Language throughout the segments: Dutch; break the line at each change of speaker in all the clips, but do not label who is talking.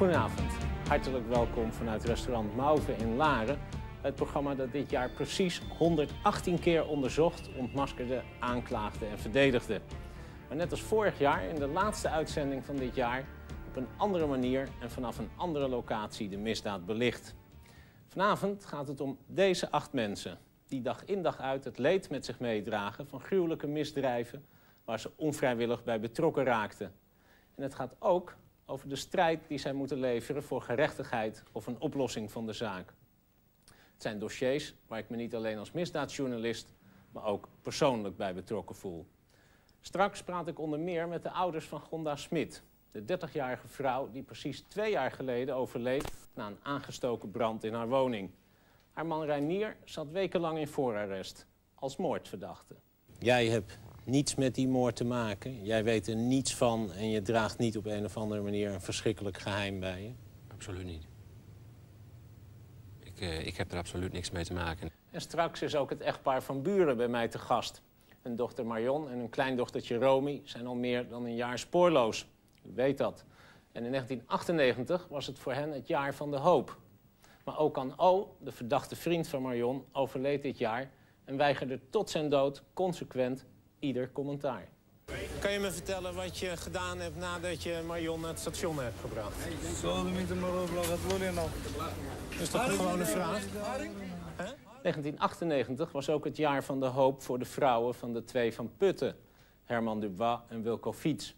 Goedenavond. Hartelijk welkom vanuit restaurant Mauve in Laren. Het programma dat dit jaar precies 118 keer onderzocht, ontmaskerde, aanklaagde en verdedigde. Maar net als vorig jaar, in de laatste uitzending van dit jaar, op een andere manier en vanaf een andere locatie de misdaad belicht. Vanavond gaat het om deze acht mensen, die dag in dag uit het leed met zich meedragen van gruwelijke misdrijven waar ze onvrijwillig bij betrokken raakten. En het gaat ook over de strijd die zij moeten leveren voor gerechtigheid of een oplossing van de zaak. Het zijn dossiers waar ik me niet alleen als misdaadjournalist, maar ook persoonlijk bij betrokken voel. Straks praat ik onder meer met de ouders van Gonda Smit, de 30-jarige vrouw die precies twee jaar geleden overleed na een aangestoken brand in haar woning. Haar man Reinier zat wekenlang in voorarrest als moordverdachte. Jij hebt niets met die moord te maken. Jij weet er niets van en je draagt niet op een of andere manier een verschrikkelijk geheim bij je.
Absoluut niet. Ik, uh, ik heb er absoluut niks mee te maken.
En straks is ook het echtpaar van Buren bij mij te gast. Hun dochter Marion en hun kleindochtertje Romy zijn al meer dan een jaar spoorloos. U weet dat. En in 1998 was het voor hen het jaar van de hoop. Maar ook aan O, de verdachte vriend van Marion, overleed dit jaar en weigerde tot zijn dood consequent ieder commentaar. Kan je me vertellen wat je gedaan hebt nadat je Marion naar het station hebt gebracht? Is dat gewoon een vraag? 1998 was ook het jaar van de hoop voor de vrouwen van de twee van Putten, Herman Dubois en Wilco Fiets.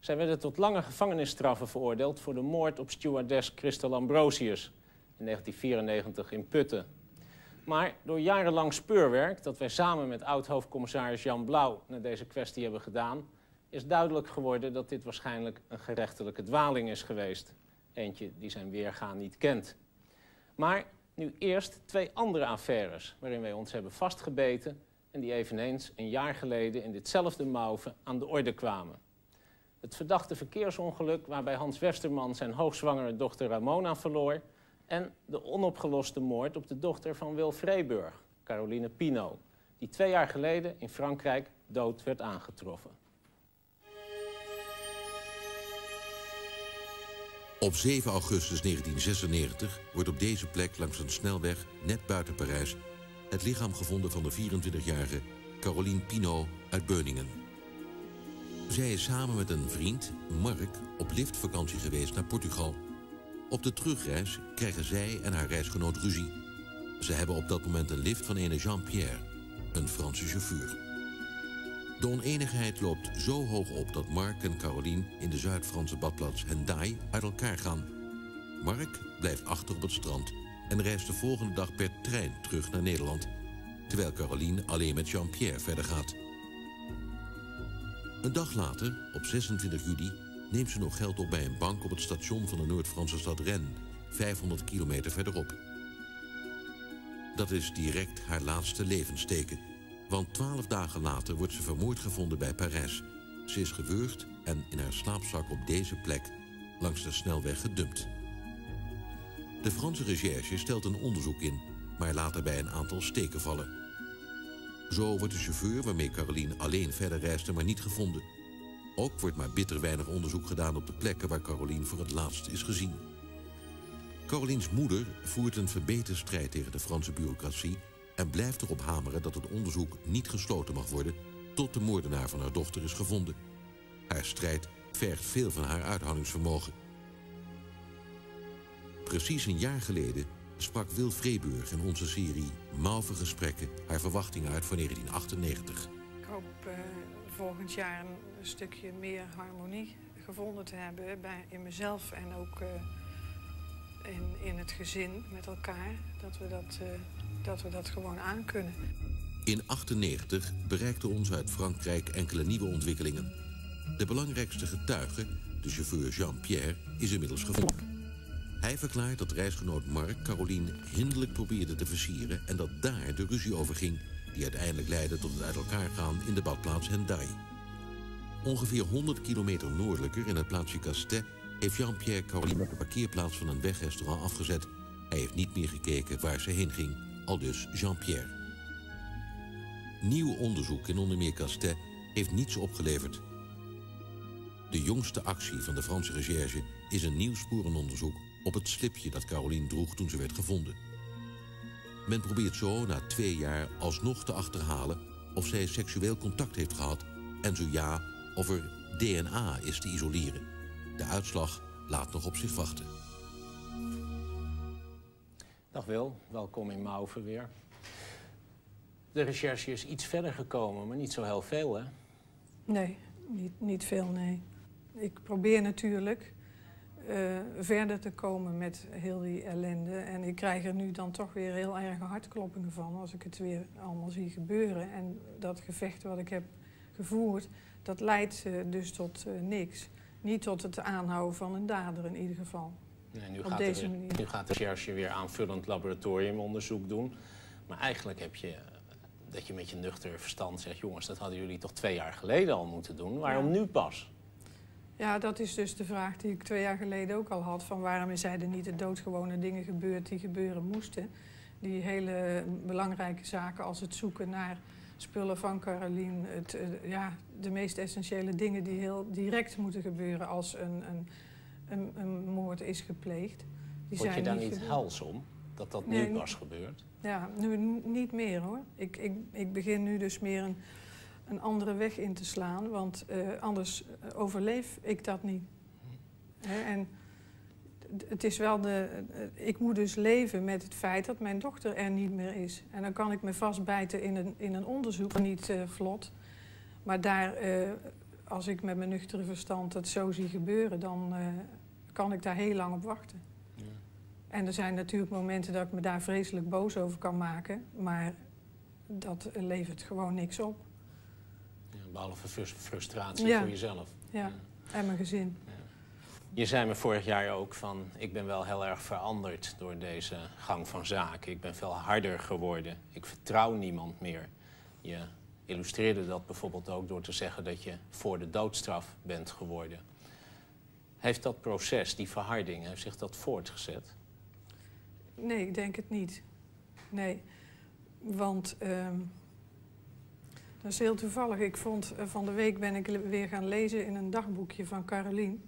Zij werden tot lange gevangenisstraffen veroordeeld voor de moord op stewardess Christel Ambrosius in 1994 in Putten. Maar door jarenlang speurwerk dat wij samen met oud-hoofdcommissaris Jan Blauw naar deze kwestie hebben gedaan, is duidelijk geworden dat dit waarschijnlijk een gerechtelijke dwaling is geweest. Eentje die zijn weergaan niet kent. Maar nu eerst twee andere affaires waarin wij ons hebben vastgebeten en die eveneens een jaar geleden in ditzelfde Mauve aan de orde kwamen. Het verdachte verkeersongeluk waarbij Hans Westerman zijn hoogzwangere dochter Ramona verloor en de onopgeloste moord op de dochter van Wil Vreeburg, Caroline Pino, die twee jaar geleden in Frankrijk dood werd aangetroffen.
Op 7 augustus 1996 wordt op deze plek langs een snelweg net buiten Parijs het lichaam gevonden van de 24-jarige Caroline Pino uit Beuningen. Zij is samen met een vriend, Mark, op liftvakantie geweest naar Portugal op de terugreis krijgen zij en haar reisgenoot ruzie. Ze hebben op dat moment een lift van ene Jean-Pierre, een Franse chauffeur. De oneenigheid loopt zo hoog op dat Mark en Caroline in de Zuid-Franse badplaats Hendaye uit elkaar gaan. Mark blijft achter op het strand en reist de volgende dag per trein terug naar Nederland, terwijl Caroline alleen met Jean-Pierre verder gaat. Een dag later, op 26 juli, neemt ze nog geld op bij een bank op het station van de Noord-Franse stad Rennes, 500 kilometer verderop. Dat is direct haar laatste levensteken, want twaalf dagen later wordt ze vermoord gevonden bij Parijs. Ze is gewurgd en in haar slaapzak op deze plek langs de snelweg gedumpt. De Franse recherche stelt een onderzoek in, maar laat daarbij een aantal steken vallen. Zo wordt de chauffeur waarmee Caroline alleen verder reisde maar niet gevonden. Ook wordt maar bitter weinig onderzoek gedaan op de plekken waar Caroline voor het laatst is gezien. Caroliens moeder voert een verbeterde strijd tegen de Franse bureaucratie en blijft erop hameren dat het onderzoek niet gesloten mag worden tot de moordenaar van haar dochter is gevonden. Haar strijd vergt veel van haar uithoudingsvermogen. Precies een jaar geleden sprak Wil Vreeburg in onze serie Mauve Gesprekken haar verwachtingen uit voor 1998.
Ik hoop uh, volgend jaar een stukje meer harmonie gevonden te hebben bij, in mezelf en ook uh, in, in het gezin met elkaar. Dat we dat, uh, dat we dat gewoon aankunnen.
In 1998 bereikten ons uit Frankrijk enkele nieuwe ontwikkelingen. De belangrijkste getuige, de chauffeur Jean-Pierre, is inmiddels gevonden. Hij verklaart dat reisgenoot Mark Caroline hinderlijk probeerde te versieren... en dat daar de ruzie over ging... die uiteindelijk leidde tot het uit elkaar gaan in de badplaats Hendaye. Ongeveer 100 kilometer noordelijker in het plaatsje Castet... heeft Jean-Pierre Caroline de parkeerplaats van een wegrestaurant afgezet. Hij heeft niet meer gekeken waar ze heen ging, al dus Jean-Pierre. Nieuw onderzoek in onder meer heeft niets opgeleverd. De jongste actie van de Franse recherche is een nieuw sporenonderzoek op het slipje dat Carolien droeg toen ze werd gevonden. Men probeert zo na twee jaar alsnog te achterhalen of zij seksueel contact heeft gehad en zo ja, of er DNA is te isoleren. De uitslag laat nog op zich wachten.
Dag Wil, welkom in Mauven weer. De recherche is iets verder gekomen, maar niet zo heel veel, hè?
Nee, niet, niet veel, nee. Ik probeer natuurlijk uh, verder te komen met heel die ellende. En ik krijg er nu dan toch weer heel erg hartkloppingen van als ik het weer allemaal zie gebeuren. En dat gevecht wat ik heb gevoerd, dat leidt uh, dus tot uh, niks. Niet tot het aanhouden van een dader in ieder geval.
Nee, nu, gaat deze er, manier. nu gaat de recherche weer aanvullend laboratoriumonderzoek doen. Maar eigenlijk heb je dat je met je nuchter verstand zegt... jongens, dat hadden jullie toch twee jaar geleden al moeten doen. Waarom ja. nu pas?
Ja, dat is dus de vraag die ik twee jaar geleden ook al had. Van waarom zijn er niet de doodgewone dingen gebeurd die gebeuren moesten? Die hele belangrijke zaken als het zoeken naar spullen van Carolien. Het, uh, ja, de meest essentiële dingen die heel direct moeten gebeuren als een, een, een, een moord is gepleegd. Die
Word je daar niet hels om? Dat dat
Nee,
nu pas gebeurt?
Ja, nu niet meer hoor. Ik, ik, ik begin nu dus meer een, een andere weg in te slaan, want eh, anders eh, overleef ik dat niet. Hè, en het is wel de. eh, ik moet dus leven met het feit dat mijn dochter er niet meer is. En dan kan ik me vastbijten in een, in een onderzoek, niet vlot. Maar daar, als ik met mijn nuchtere verstand het zo zie gebeuren, dan kan ik daar heel lang op wachten. En er zijn natuurlijk momenten dat ik me daar vreselijk boos over kan maken, maar dat levert gewoon niks op.
Behalve frus- frustratie
Ja.
voor jezelf.
Ja, en mijn gezin.
Je zei me vorig jaar ook van... ik ben wel heel erg veranderd door deze gang van zaken. Ik ben veel harder geworden. Ik vertrouw niemand meer. Je illustreerde dat bijvoorbeeld ook door te zeggen... dat je voor de doodstraf bent geworden. Heeft dat proces, die verharding, heeft zich dat voortgezet?
Nee, ik denk het niet. Nee, want ehm, dat is heel toevallig. Ik vond eh, van de week ben ik weer gaan lezen in een dagboekje van Carolien.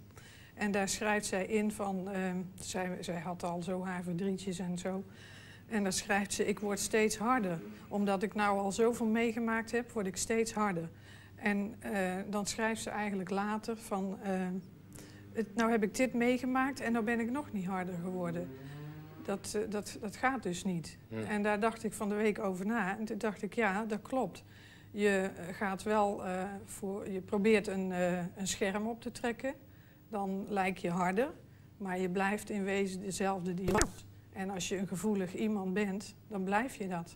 En daar schrijft zij in van, ehm, zij, zij had al zo haar verdrietjes en zo. En daar schrijft ze, ik word steeds harder. Omdat ik nou al zoveel meegemaakt heb, word ik steeds harder. En eh, dan schrijft ze eigenlijk later van, ehm, het, nou heb ik dit meegemaakt en nou ben ik nog niet harder geworden. Dat, eh, dat, dat gaat dus niet. En daar dacht ik van de week over na. En toen dacht ik, ja, dat klopt. Je eh, gaat wel eh, voor, je probeert een, eh, een scherm op te trekken. Dan lijk je harder, maar je blijft in wezen dezelfde die je was. En als je een gevoelig iemand bent, dan blijf je dat.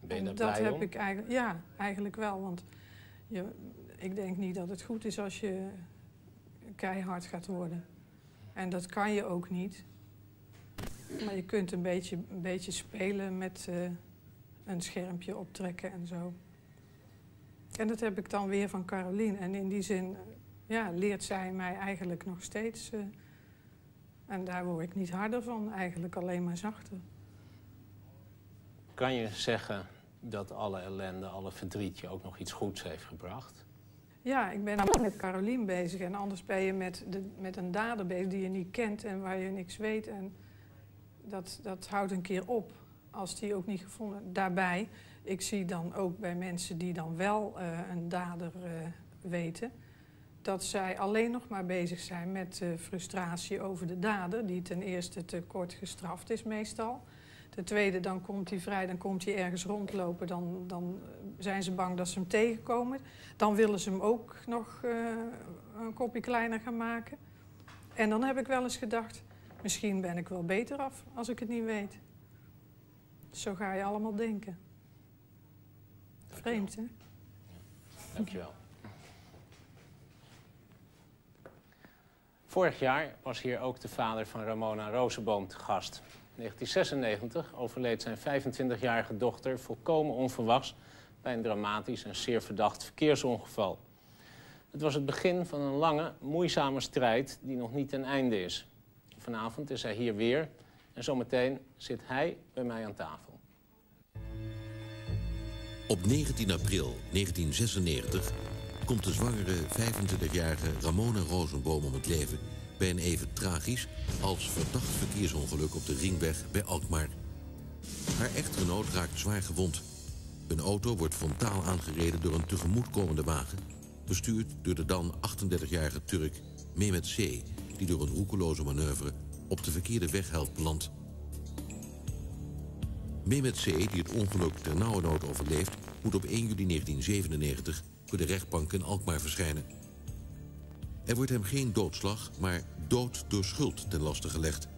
Ben je daar
dat
blij
heb
om?
ik eigenlijk, ja, eigenlijk wel. Want je, ik denk niet dat het goed is als je keihard gaat worden. En dat kan je ook niet. Maar je kunt een beetje, een beetje spelen met een schermpje optrekken en zo. En dat heb ik dan weer van Carolien. En in die zin eh, ja, leert zij mij eigenlijk nog steeds. eh, en daar word ik niet harder van, eigenlijk alleen maar zachter.
Kan je zeggen dat alle ellende, alle verdriet je ook nog iets goeds heeft gebracht?
Ja, ik ben namelijk met Carolien bezig. En anders ben je met, de, met een dader bezig die je niet kent en waar je niks weet. En dat, dat houdt een keer op als die ook niet gevonden. Daarbij, ik zie dan ook bij mensen die dan wel eh, een dader eh, weten... dat zij alleen nog maar bezig zijn met eh, frustratie over de dader... die ten eerste te kort gestraft is meestal... Ten tweede, dan komt hij vrij, dan komt hij ergens rondlopen. Dan, dan zijn ze bang dat ze hem tegenkomen. Dan willen ze hem ook nog eh, een kopje kleiner gaan maken. En dan heb ik wel eens gedacht, misschien ben ik wel beter af als ik het niet weet. Zo ga je allemaal denken. Vreemd, hè?
Dankjewel. Vorig jaar was hier ook de vader van Ramona Rozenboom te gast. In 1996 overleed zijn 25-jarige dochter volkomen onverwachts bij een dramatisch en zeer verdacht verkeersongeval. Het was het begin van een lange, moeizame strijd die nog niet ten einde is. Vanavond is hij hier weer en zometeen zit hij bij mij aan tafel.
Op 19 april 1996 komt de zwangere 25-jarige Ramona Rosenboom om het leven bij een even tragisch als verdacht verkeersongeluk op de ringweg bij Alkmaar. Haar echtgenoot raakt zwaar gewond. Een auto wordt frontaal aangereden door een tegemoetkomende wagen... bestuurd door de dan 38-jarige Turk Mehmet C... die door een roekeloze manoeuvre op de verkeerde weghelft belandt. Mehmet C., die het ongeluk ter nood overleeft... moet op 1 juli 1997 voor de rechtbank in Alkmaar verschijnen. Er wordt hem geen doodslag, maar dood door schuld ten laste gelegd.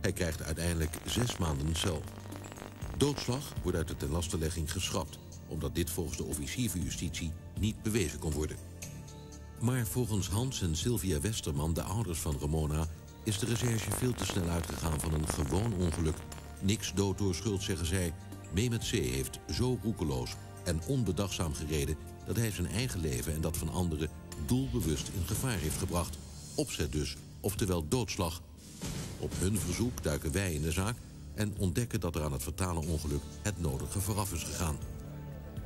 Hij krijgt uiteindelijk zes maanden cel. Doodslag wordt uit de tenlastelegging geschrapt... omdat dit volgens de officier van justitie niet bewezen kon worden. Maar volgens Hans en Sylvia Westerman, de ouders van Ramona... is de recherche veel te snel uitgegaan van een gewoon ongeluk. Niks dood door schuld, zeggen zij. Mehmet C. heeft zo roekeloos en onbedachtzaam gereden... dat hij zijn eigen leven en dat van anderen doelbewust in gevaar heeft gebracht. Opzet dus, oftewel doodslag. Op hun verzoek duiken wij in de zaak en ontdekken dat er aan het fatale ongeluk het nodige vooraf is gegaan.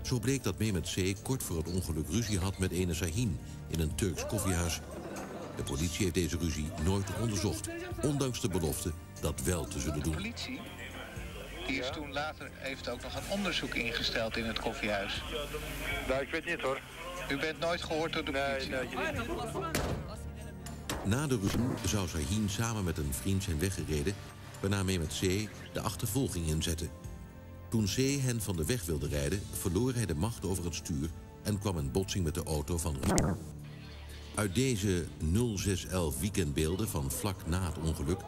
Zo bleek dat Mehmet C. kort voor het ongeluk ruzie had met ene Sahin in een Turks koffiehuis. De politie heeft deze ruzie nooit onderzocht, ondanks de belofte dat wel te zullen doen.
Die is toen later heeft ook nog een onderzoek ingesteld in het koffiehuis.
Nou, ik weet niet hoor.
U bent nooit gehoord door de politie?
Nee, nee,
Na de ruzie zou Sahin samen met een vriend zijn weggereden... waarna Mehmet C. de achtervolging inzette. Toen C. hen van de weg wilde rijden, verloor hij de macht over het stuur... en kwam in botsing met de auto van... Uit deze 0611 weekendbeelden van vlak na het ongeluk...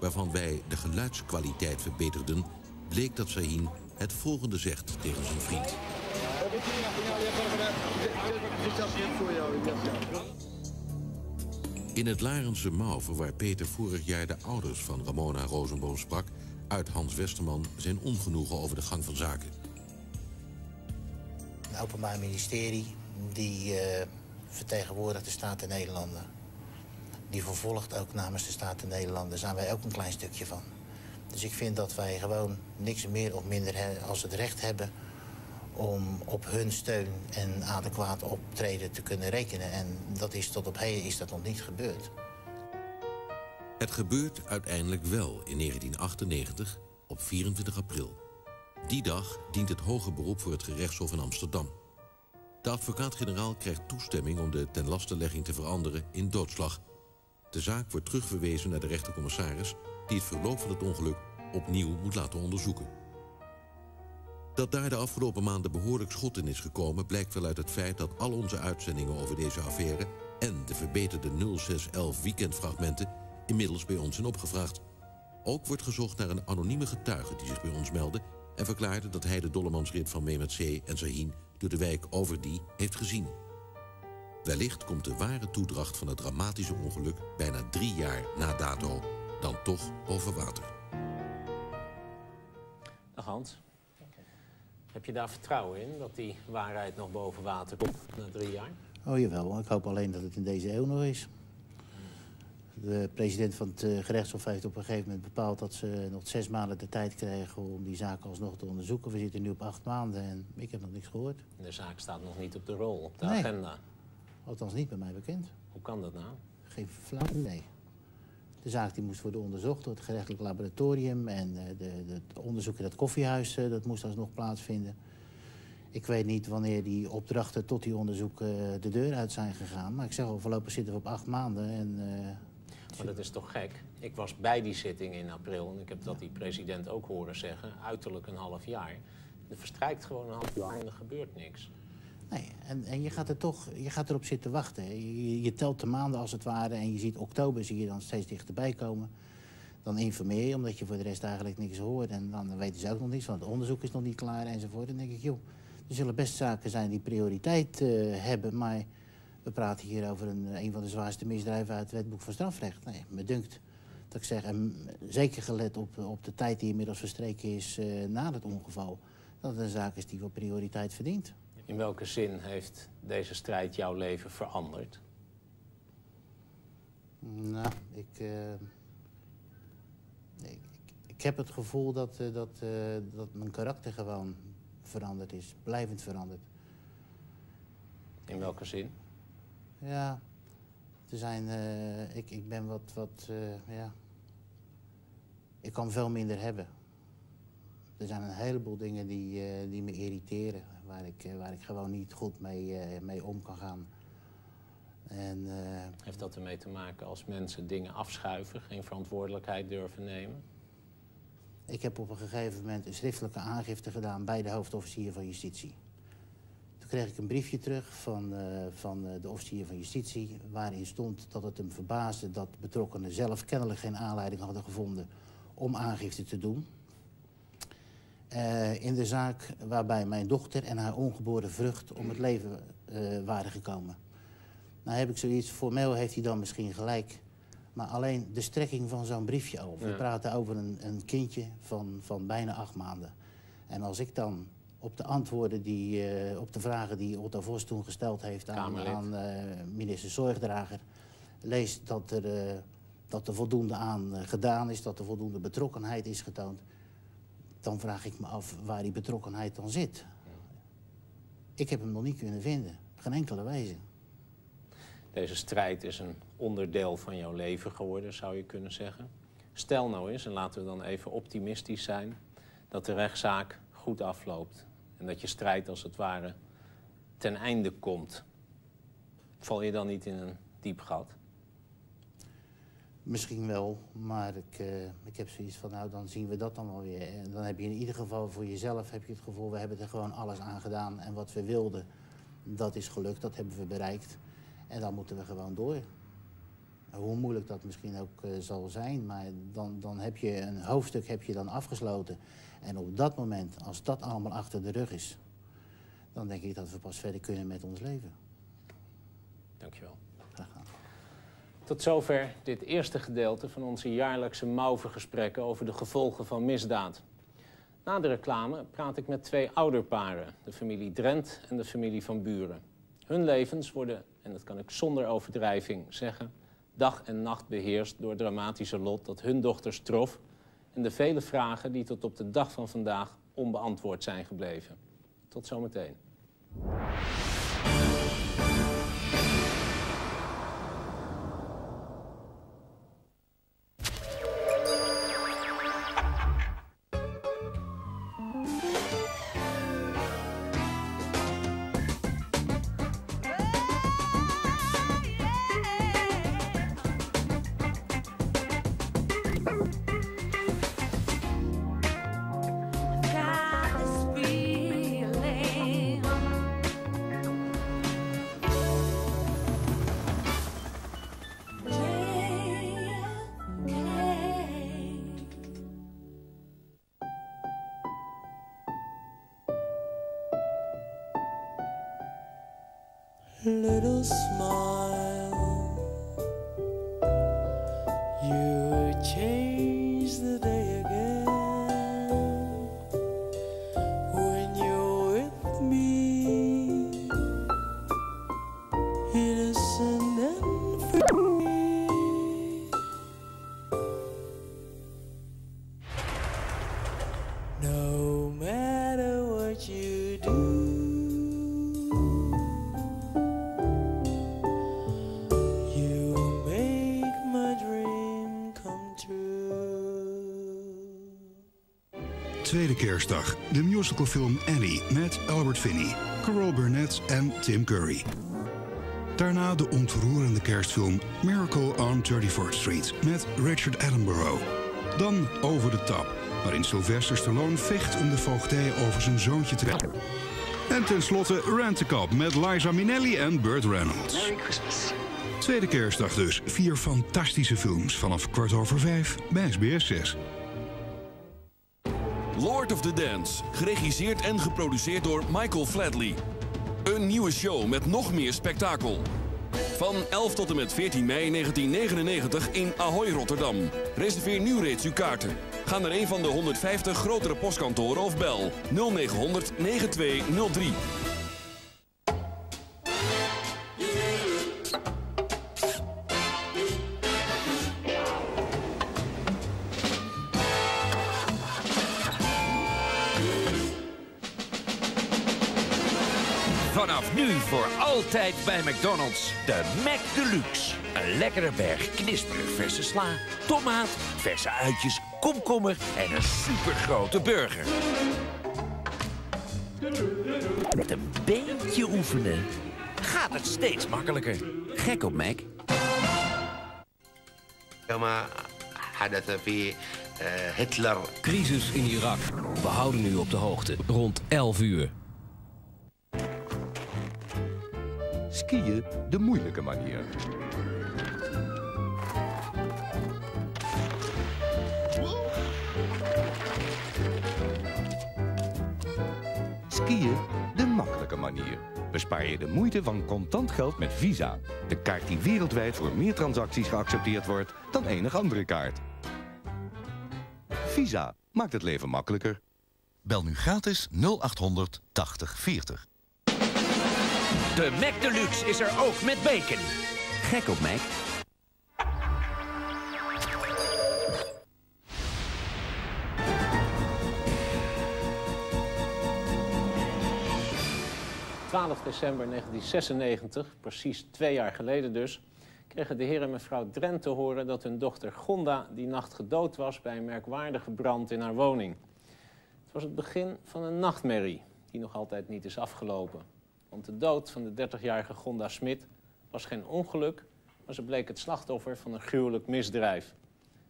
waarvan wij de geluidskwaliteit verbeterden... bleek dat Sahin het volgende zegt tegen zijn vriend. In het Larense Mauve, waar Peter vorig jaar de ouders van Ramona Rosenboom sprak... uit Hans Westerman zijn ongenoegen over de gang van zaken.
Het Openbaar Ministerie die uh, vertegenwoordigt de Staten Nederlanden. Die vervolgt ook namens de Staten Nederlanden. Daar zijn wij ook een klein stukje van. Dus ik vind dat wij gewoon niks meer of minder als het recht hebben om op hun steun en adequaat optreden te kunnen rekenen. En dat is tot op heden is dat nog niet gebeurd.
Het gebeurt uiteindelijk wel in 1998 op 24 april. Die dag dient het hoge beroep voor het gerechtshof in Amsterdam. De advocaat-generaal krijgt toestemming om de tenlastelegging te veranderen in doodslag. De zaak wordt terugverwezen naar de rechtercommissaris... die het verloop van het ongeluk opnieuw moet laten onderzoeken. Dat daar de afgelopen maanden behoorlijk schot in is gekomen... blijkt wel uit het feit dat al onze uitzendingen over deze affaire... en de verbeterde 0611 weekendfragmenten inmiddels bij ons zijn opgevraagd. Ook wordt gezocht naar een anonieme getuige die zich bij ons meldde... en verklaarde dat hij de Dollemansrit van Mehmet C. en Sahin... door de wijk Overdie heeft gezien. Wellicht komt de ware toedracht van het dramatische ongeluk... bijna drie jaar na dato dan toch boven water.
Dag Hans. Heb je daar vertrouwen in dat die waarheid nog boven water komt na drie jaar?
Oh jawel, ik hoop alleen dat het in deze eeuw nog is. De president van het eh, gerechtshof heeft op een gegeven moment bepaald dat ze nog zes maanden de tijd kregen om die zaak alsnog te onderzoeken. We zitten nu op acht maanden en ik heb nog niks gehoord.
De zaak staat nog niet op de rol, op de agenda?
Althans niet bij mij bekend.
Hoe kan dat nou?
Geen flauw idee. De zaak die moest worden onderzocht door het gerechtelijk laboratorium. En eh, de, de, het onderzoek in het koffiehuis eh, dat moest alsnog plaatsvinden. Ik weet niet wanneer die opdrachten tot die onderzoeken eh, de deur uit zijn gegaan. Maar ik zeg al, voorlopig zitten we op acht maanden. En,
maar dat is toch gek? Ik was bij die zitting in april en ik heb dat die president ook horen zeggen. Uiterlijk een half jaar. Er verstrijkt gewoon een half jaar en er gebeurt niks.
Nee, en, en je gaat er toch je gaat erop zitten wachten. Je, je, telt de maanden als het ware en je ziet oktober zie je dan steeds dichterbij komen. Dan informeer je, omdat je voor de rest eigenlijk niks hoort. En dan weten ze ook nog niets, want het onderzoek is nog niet klaar enzovoort. Dan denk ik, joh, er zullen best zaken zijn die prioriteit uh, hebben. Maar we praten hier over een, van de zwaarste misdrijven uit het wetboek van strafrecht. Nee, me dunkt dat ik zeg, en zeker gelet op, op de tijd die inmiddels verstreken is uh, na het ongeval... dat het een zaak is die wel prioriteit verdient.
In welke zin heeft deze strijd jouw leven veranderd?
Nou, ik, uh, ik, ik, heb het gevoel dat, uh, dat, uh, dat mijn karakter gewoon veranderd is, blijvend veranderd.
In welke zin?
Ja, Er zijn, eh, ik, ik ben wat, wat eh, ja... Ik kan veel minder hebben. Er zijn een heleboel dingen die, eh, die me irriteren. Waar ik, eh, waar ik gewoon niet goed mee, eh, mee om kan gaan. En eh,
Heeft dat ermee te maken als mensen dingen afschuiven, geen verantwoordelijkheid durven nemen?
ik heb op een gegeven moment een schriftelijke aangifte gedaan bij de hoofdofficier van justitie. Toen kreeg ik een briefje terug van, van de officier van justitie... waarin stond dat het hem verbaasde dat betrokkenen zelf kennelijk geen aanleiding hadden gevonden om aangifte te doen. Eh, in de zaak waarbij mijn dochter en haar ongeboren vrucht om het leven eh, waren gekomen. Nou heb ik zoiets, formeel heeft hij dan misschien gelijk. Maar alleen de strekking van zo'n briefje over. We praten over een, een kindje van, van bijna acht maanden. En als ik dan op de antwoorden die, eh, op de vragen die Otto Vos toen gesteld heeft aan, aan minister Zorgdrager, lees dat er, dat er voldoende aan gedaan is, dat er voldoende betrokkenheid is getoond, dan vraag ik me af waar die betrokkenheid dan zit. Ik heb hem nog niet kunnen vinden, op geen enkele wijze.
Deze strijd is een onderdeel van jouw leven geworden, zou je kunnen zeggen. Stel nou eens, en laten we dan even optimistisch zijn, dat de rechtszaak goed afloopt. En dat je strijd als het ware ten einde komt. Val je dan niet in een diep gat?
Misschien wel, maar ik, eh, ik heb zoiets van, nou, dan zien we dat dan wel weer. En dan heb je in ieder geval voor jezelf heb je het gevoel, we hebben er gewoon alles aan gedaan. En wat we wilden, dat is gelukt, dat hebben we bereikt. En dan moeten we gewoon door. Hoe moeilijk dat misschien ook eh, zal zijn, maar dan, dan heb je een hoofdstuk heb je dan afgesloten. En op dat moment, als dat allemaal achter de rug is, dan denk ik dat we pas verder kunnen met ons leven.
Dankjewel. Tot zover dit eerste gedeelte van onze jaarlijkse Mauve-gesprekken over de gevolgen van misdaad. Na de reclame praat ik met twee ouderparen, de familie Drent en de familie van Buren. Hun levens worden, en dat kan ik zonder overdrijving zeggen, dag en nacht beheerst door het dramatische lot dat hun dochters trof en de vele vragen die tot op de dag van vandaag onbeantwoord zijn gebleven. Tot zometeen.
No matter what you do. You make my dream come true.
Tweede kerstdag. De musicalfilm Annie met Albert Finney, Carol Burnett en Tim Curry. Daarna de ontroerende kerstfilm Miracle on 34th Street met Richard Attenborough. Dan Over de Tap, waarin Sylvester Stallone vecht om de voogdij over zijn zoontje te krijgen. En tenslotte Rent-A-Cop met Liza Minnelli en Burt Reynolds.
Merry Christmas.
Tweede kerstdag dus. Vier fantastische films vanaf kwart over vijf bij SBS 6.
Lord of the Dance, geregisseerd en geproduceerd door Michael Flatley. Een nieuwe show met nog meer spektakel. Van 11 tot en met 14 mei 1999 in Ahoy, Rotterdam. Reserveer nu reeds uw kaarten. Ga naar een van de 150 grotere postkantoren of bel 0900 9203.
Vanaf nu voor altijd bij McDonald's. De Mac Deluxe.
Een lekkere berg knisperig verse sla, tomaat, verse uitjes, komkommer en een supergrote burger. Met een beetje oefenen gaat het steeds makkelijker. Gek op Mac.
Hitler.
Crisis in Irak. We houden u op de hoogte. Rond 11 uur.
Skiën de moeilijke manier. Manier. Bespaar je de moeite van contant geld met Visa. De kaart die wereldwijd voor meer transacties geaccepteerd wordt dan enig andere kaart. Visa maakt het leven makkelijker.
Bel nu gratis 0800 80 40.
De Mac Deluxe is er ook met bacon. Gek op Mac.
12 december 1996, precies twee jaar geleden dus, kregen de heer en mevrouw Drent te horen dat hun dochter Gonda die nacht gedood was bij een merkwaardige brand in haar woning. Het was het begin van een nachtmerrie die nog altijd niet is afgelopen. Want de dood van de 30-jarige Gonda Smit was geen ongeluk, maar ze bleek het slachtoffer van een gruwelijk misdrijf.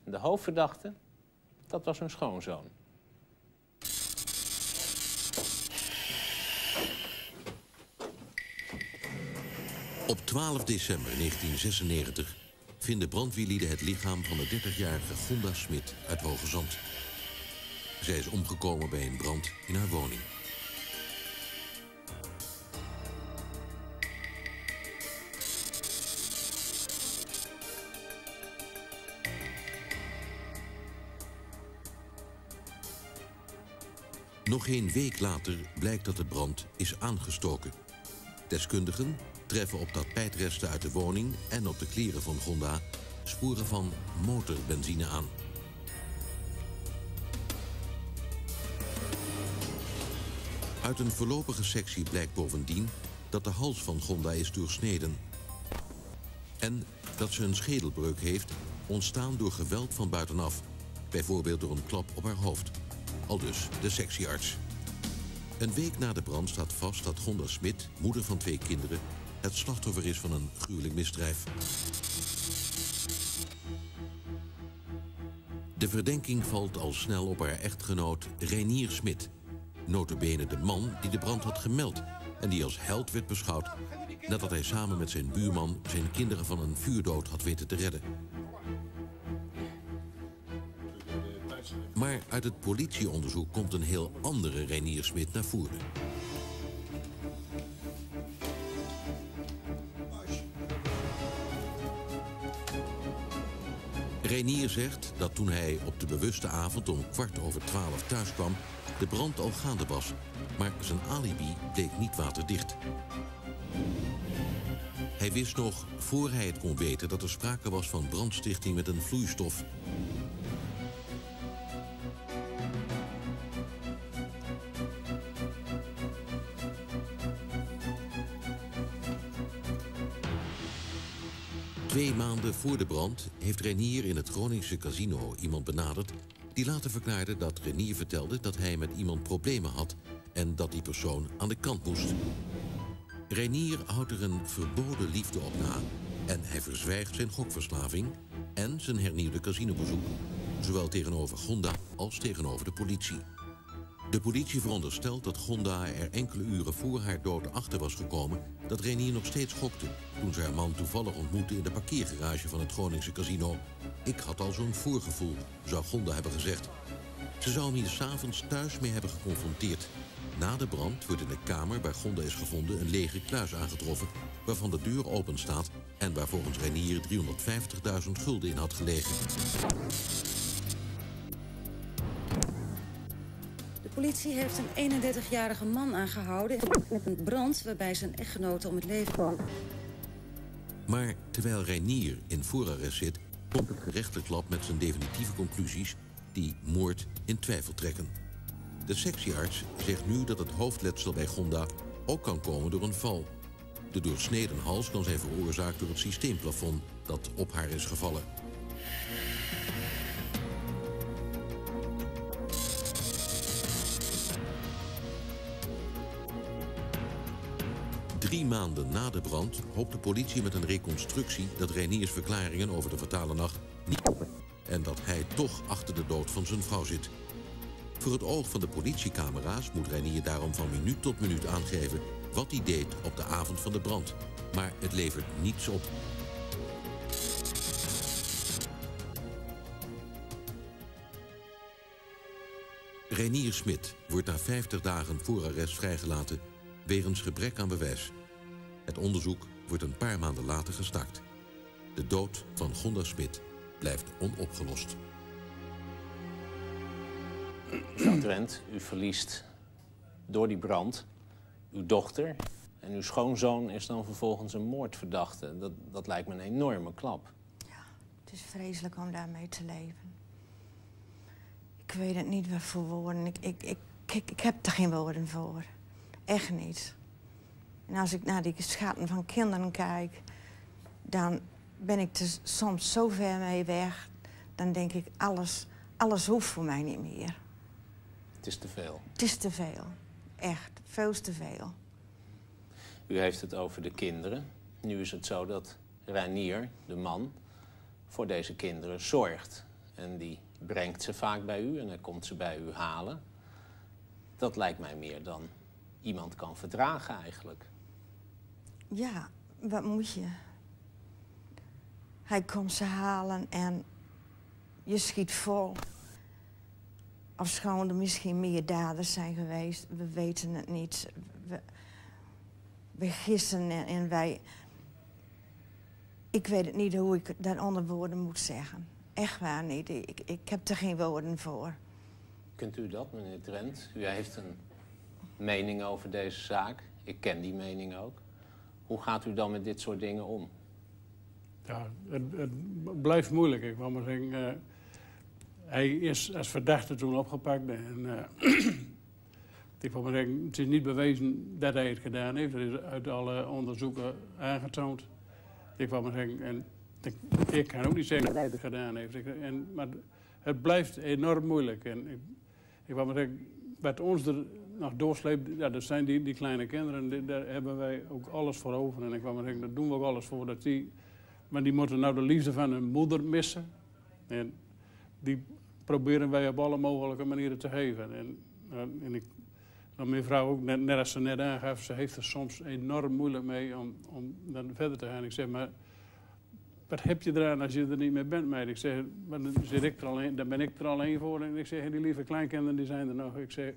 En de hoofdverdachte, dat was hun schoonzoon.
Op 12 december 1996 vinden brandweerlieden het lichaam van de 30-jarige Gonda Smit uit Hoge Zand. Zij is omgekomen bij een brand in haar woning. Nog geen week later blijkt dat de brand is aangestoken. Deskundigen treffen op tapijtresten uit de woning en op de kleren van Gonda sporen van motorbenzine aan. Uit een voorlopige sectie blijkt bovendien dat de hals van Gonda is doorsneden. En dat ze een schedelbreuk heeft, ontstaan door geweld van buitenaf. Bijvoorbeeld door een klap op haar hoofd. Aldus de sectiearts. Een week na de brand staat vast dat Gonda Smit, moeder van twee kinderen, het slachtoffer is van een gruwelijk misdrijf. De verdenking valt al snel op haar echtgenoot Reinier Smit. Notabene de man die de brand had gemeld en die als held werd beschouwd nadat hij samen met zijn buurman zijn kinderen van een vuurdood had weten te redden. Maar uit het politieonderzoek komt een heel andere Reinier Smit naar voren. Reinier zegt dat toen hij op de bewuste avond om kwart over twaalf thuis kwam, de brand al gaande was. Maar zijn alibi bleek niet waterdicht. Hij wist nog, voor hij het kon weten, dat er sprake was van brandstichting met een vloeistof. Twee maanden voor de brand heeft Renier in het Groningse casino iemand benaderd... die later verklaarde dat Renier vertelde dat hij met iemand problemen had... en dat die persoon aan de kant moest. Renier houdt er een verboden liefde op na... en hij verzwijgt zijn gokverslaving en zijn hernieuwde casinobezoek... zowel tegenover Gonda als tegenover de politie. De politie veronderstelt dat Gonda er enkele uren voor haar dood achter was gekomen... dat Renier nog steeds gokte toen ze haar man toevallig ontmoette in de parkeergarage van het Groningse casino. Ik had al zo'n voorgevoel, zou Gonda hebben gezegd. Ze zou hem hier s'avonds thuis mee hebben geconfronteerd. Na de brand wordt in de kamer waar Gonda is gevonden een lege kluis aangetroffen... waarvan de deur open staat en waar volgens Renier 350.000 gulden in had gelegen.
Politie heeft een 31-jarige man aangehouden met een brand waarbij zijn echtgenote om het leven kwam.
Maar terwijl Reinier in voorarrest zit... komt het gerechtelijk lab met zijn definitieve conclusies... die moord in twijfel trekken. De sectiearts zegt nu dat het hoofdletsel bij Gonda ook kan komen door een val. De doorsneden hals kan zijn veroorzaakt door het systeemplafond dat op haar is gevallen. Drie maanden na de brand hoopt de politie met een reconstructie dat Reiniers verklaringen over de fatale nacht niet en dat hij toch achter de dood van zijn vrouw zit. Voor het oog van de politiecamera's moet Reinier daarom van minuut tot minuut aangeven wat hij deed op de avond van de brand. Maar het levert niets op. Reinier Smit wordt na 50 dagen voor arrest vrijgelaten wegens gebrek aan bewijs. Het onderzoek wordt een paar maanden later gestart. De dood van Gonda Smit blijft onopgelost.
Mevrouw Drent, u verliest door die brand uw dochter. En uw schoonzoon is dan vervolgens een moordverdachte. Dat, dat lijkt me een enorme klap.
Het is vreselijk om daarmee te leven. Ik weet het niet wat voor woorden. Ik, ik, ik, ik, ik heb er geen woorden voor. Echt niet. En als ik naar die schatten van kinderen kijk, dan ben ik er soms zo ver mee weg. Dan denk ik, alles, alles hoeft voor mij niet meer.
Het is te veel.
Het is te veel. Echt, veel te veel.
U heeft het over de kinderen. Nu is het zo dat Reinier, de man, voor deze kinderen zorgt. En die brengt ze vaak bij u en hij komt ze bij u halen. Dat lijkt mij meer dan iemand kan verdragen eigenlijk.
Ja, wat moet je? Hij komt ze halen en je schiet vol. Ofschoon er misschien meer daders zijn geweest, we weten het niet. We, we gissen en, en wij... Ik weet het niet hoe ik dat onder woorden moet zeggen. Echt waar niet. Ik, ik heb er geen woorden voor.
Kunt u dat, meneer Trent? U heeft een mening over deze zaak. Ik ken die mening ook. Hoe gaat u dan met dit soort dingen om?
Ja, het, blijft moeilijk. Ik wou maar zeggen, eh, hij is als verdachte toen opgepakt. En, eh, ik wou maar zeggen, het is niet bewezen dat hij het gedaan heeft. Dat is uit alle onderzoeken aangetoond. Ik wou maar zeggen, en ik, ik kan ook niet zeggen dat hij het gedaan heeft. Ik- en, maar het blijft enorm moeilijk. En ik, ik wou maar zeggen, wat ons er nog doorsleept, ja, dat zijn die, die kleine kinderen. daar hebben wij ook alles voor over. En ik maar zeggen, daar doen we ook alles voor. Dat die, maar die moeten nou de liefde van hun moeder missen. En die proberen wij op alle mogelijke manieren te geven. En, eh, en ik, nou, mijn vrouw ook, net, net als ze net aangaf, ze heeft er soms enorm moeilijk mee om, om dan verder te gaan. Ik zeg, maar wat heb je eraan als je er niet meer bent, meid? Ik zeg, maar dan, ik er alleen, dan ben ik er alleen voor. En ik zeg, die lieve kleinkinderen die zijn er nog. Ik zeg,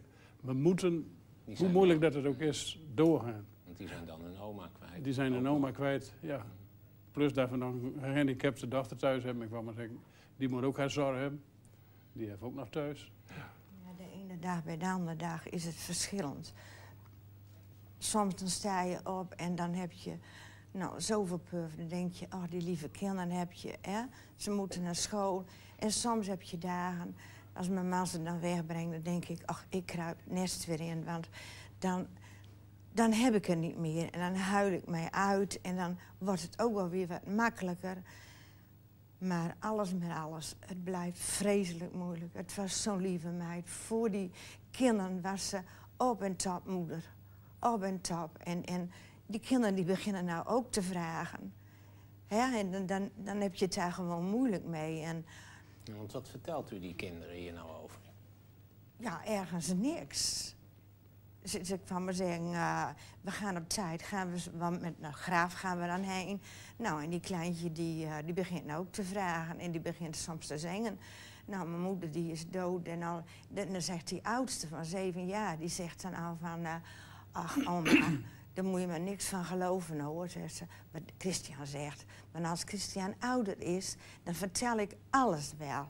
we moeten, hoe moeilijk dat het ook is, doorgaan.
Want die zijn dan hun oma kwijt.
Die zijn hun oma kwijt, ja. Plus dat we nog een gehandicapte dochter thuis hebben. Ik wou maar zeggen, die moet ook haar zorg hebben. Die heeft ook nog thuis.
Ja, de ene dag bij de andere dag is het verschillend. Soms dan sta je op en dan heb je nou, zoveel puf. Dan denk je, oh, die lieve kinderen heb je. Hè? Ze moeten naar school. En soms heb je dagen, als mijn man ze dan wegbrengt... dan denk ik, ach, ik kruip nest weer in. Want dan, dan heb ik het niet meer. En dan huil ik mij uit. En dan wordt het ook wel weer wat makkelijker. Maar alles met alles, het blijft vreselijk moeilijk. Het was zo'n lieve meid. Voor die kinderen was ze op en top moeder. Op en top. En, die kinderen die beginnen nou ook te vragen. Hè? En dan, dan, dan heb je het daar gewoon moeilijk mee. En
Want wat vertelt u die kinderen hier nou over?
ja, ergens niks. Ze, ze kwam maar zeggen, eh, we gaan op tijd, gaan we, want met naar Graaf gaan we dan heen. Nou, en die kleintje die, eh, die begint ook te vragen en die begint soms te zingen. Nou, mijn moeder die is dood en al, dan dan zegt die oudste van zeven jaar, die zegt dan al van, eh, ach oma, daar moet je maar niks van geloven hoor, zegt ze. Wat Christian zegt, maar als Christian ouder is, dan vertel ik alles wel.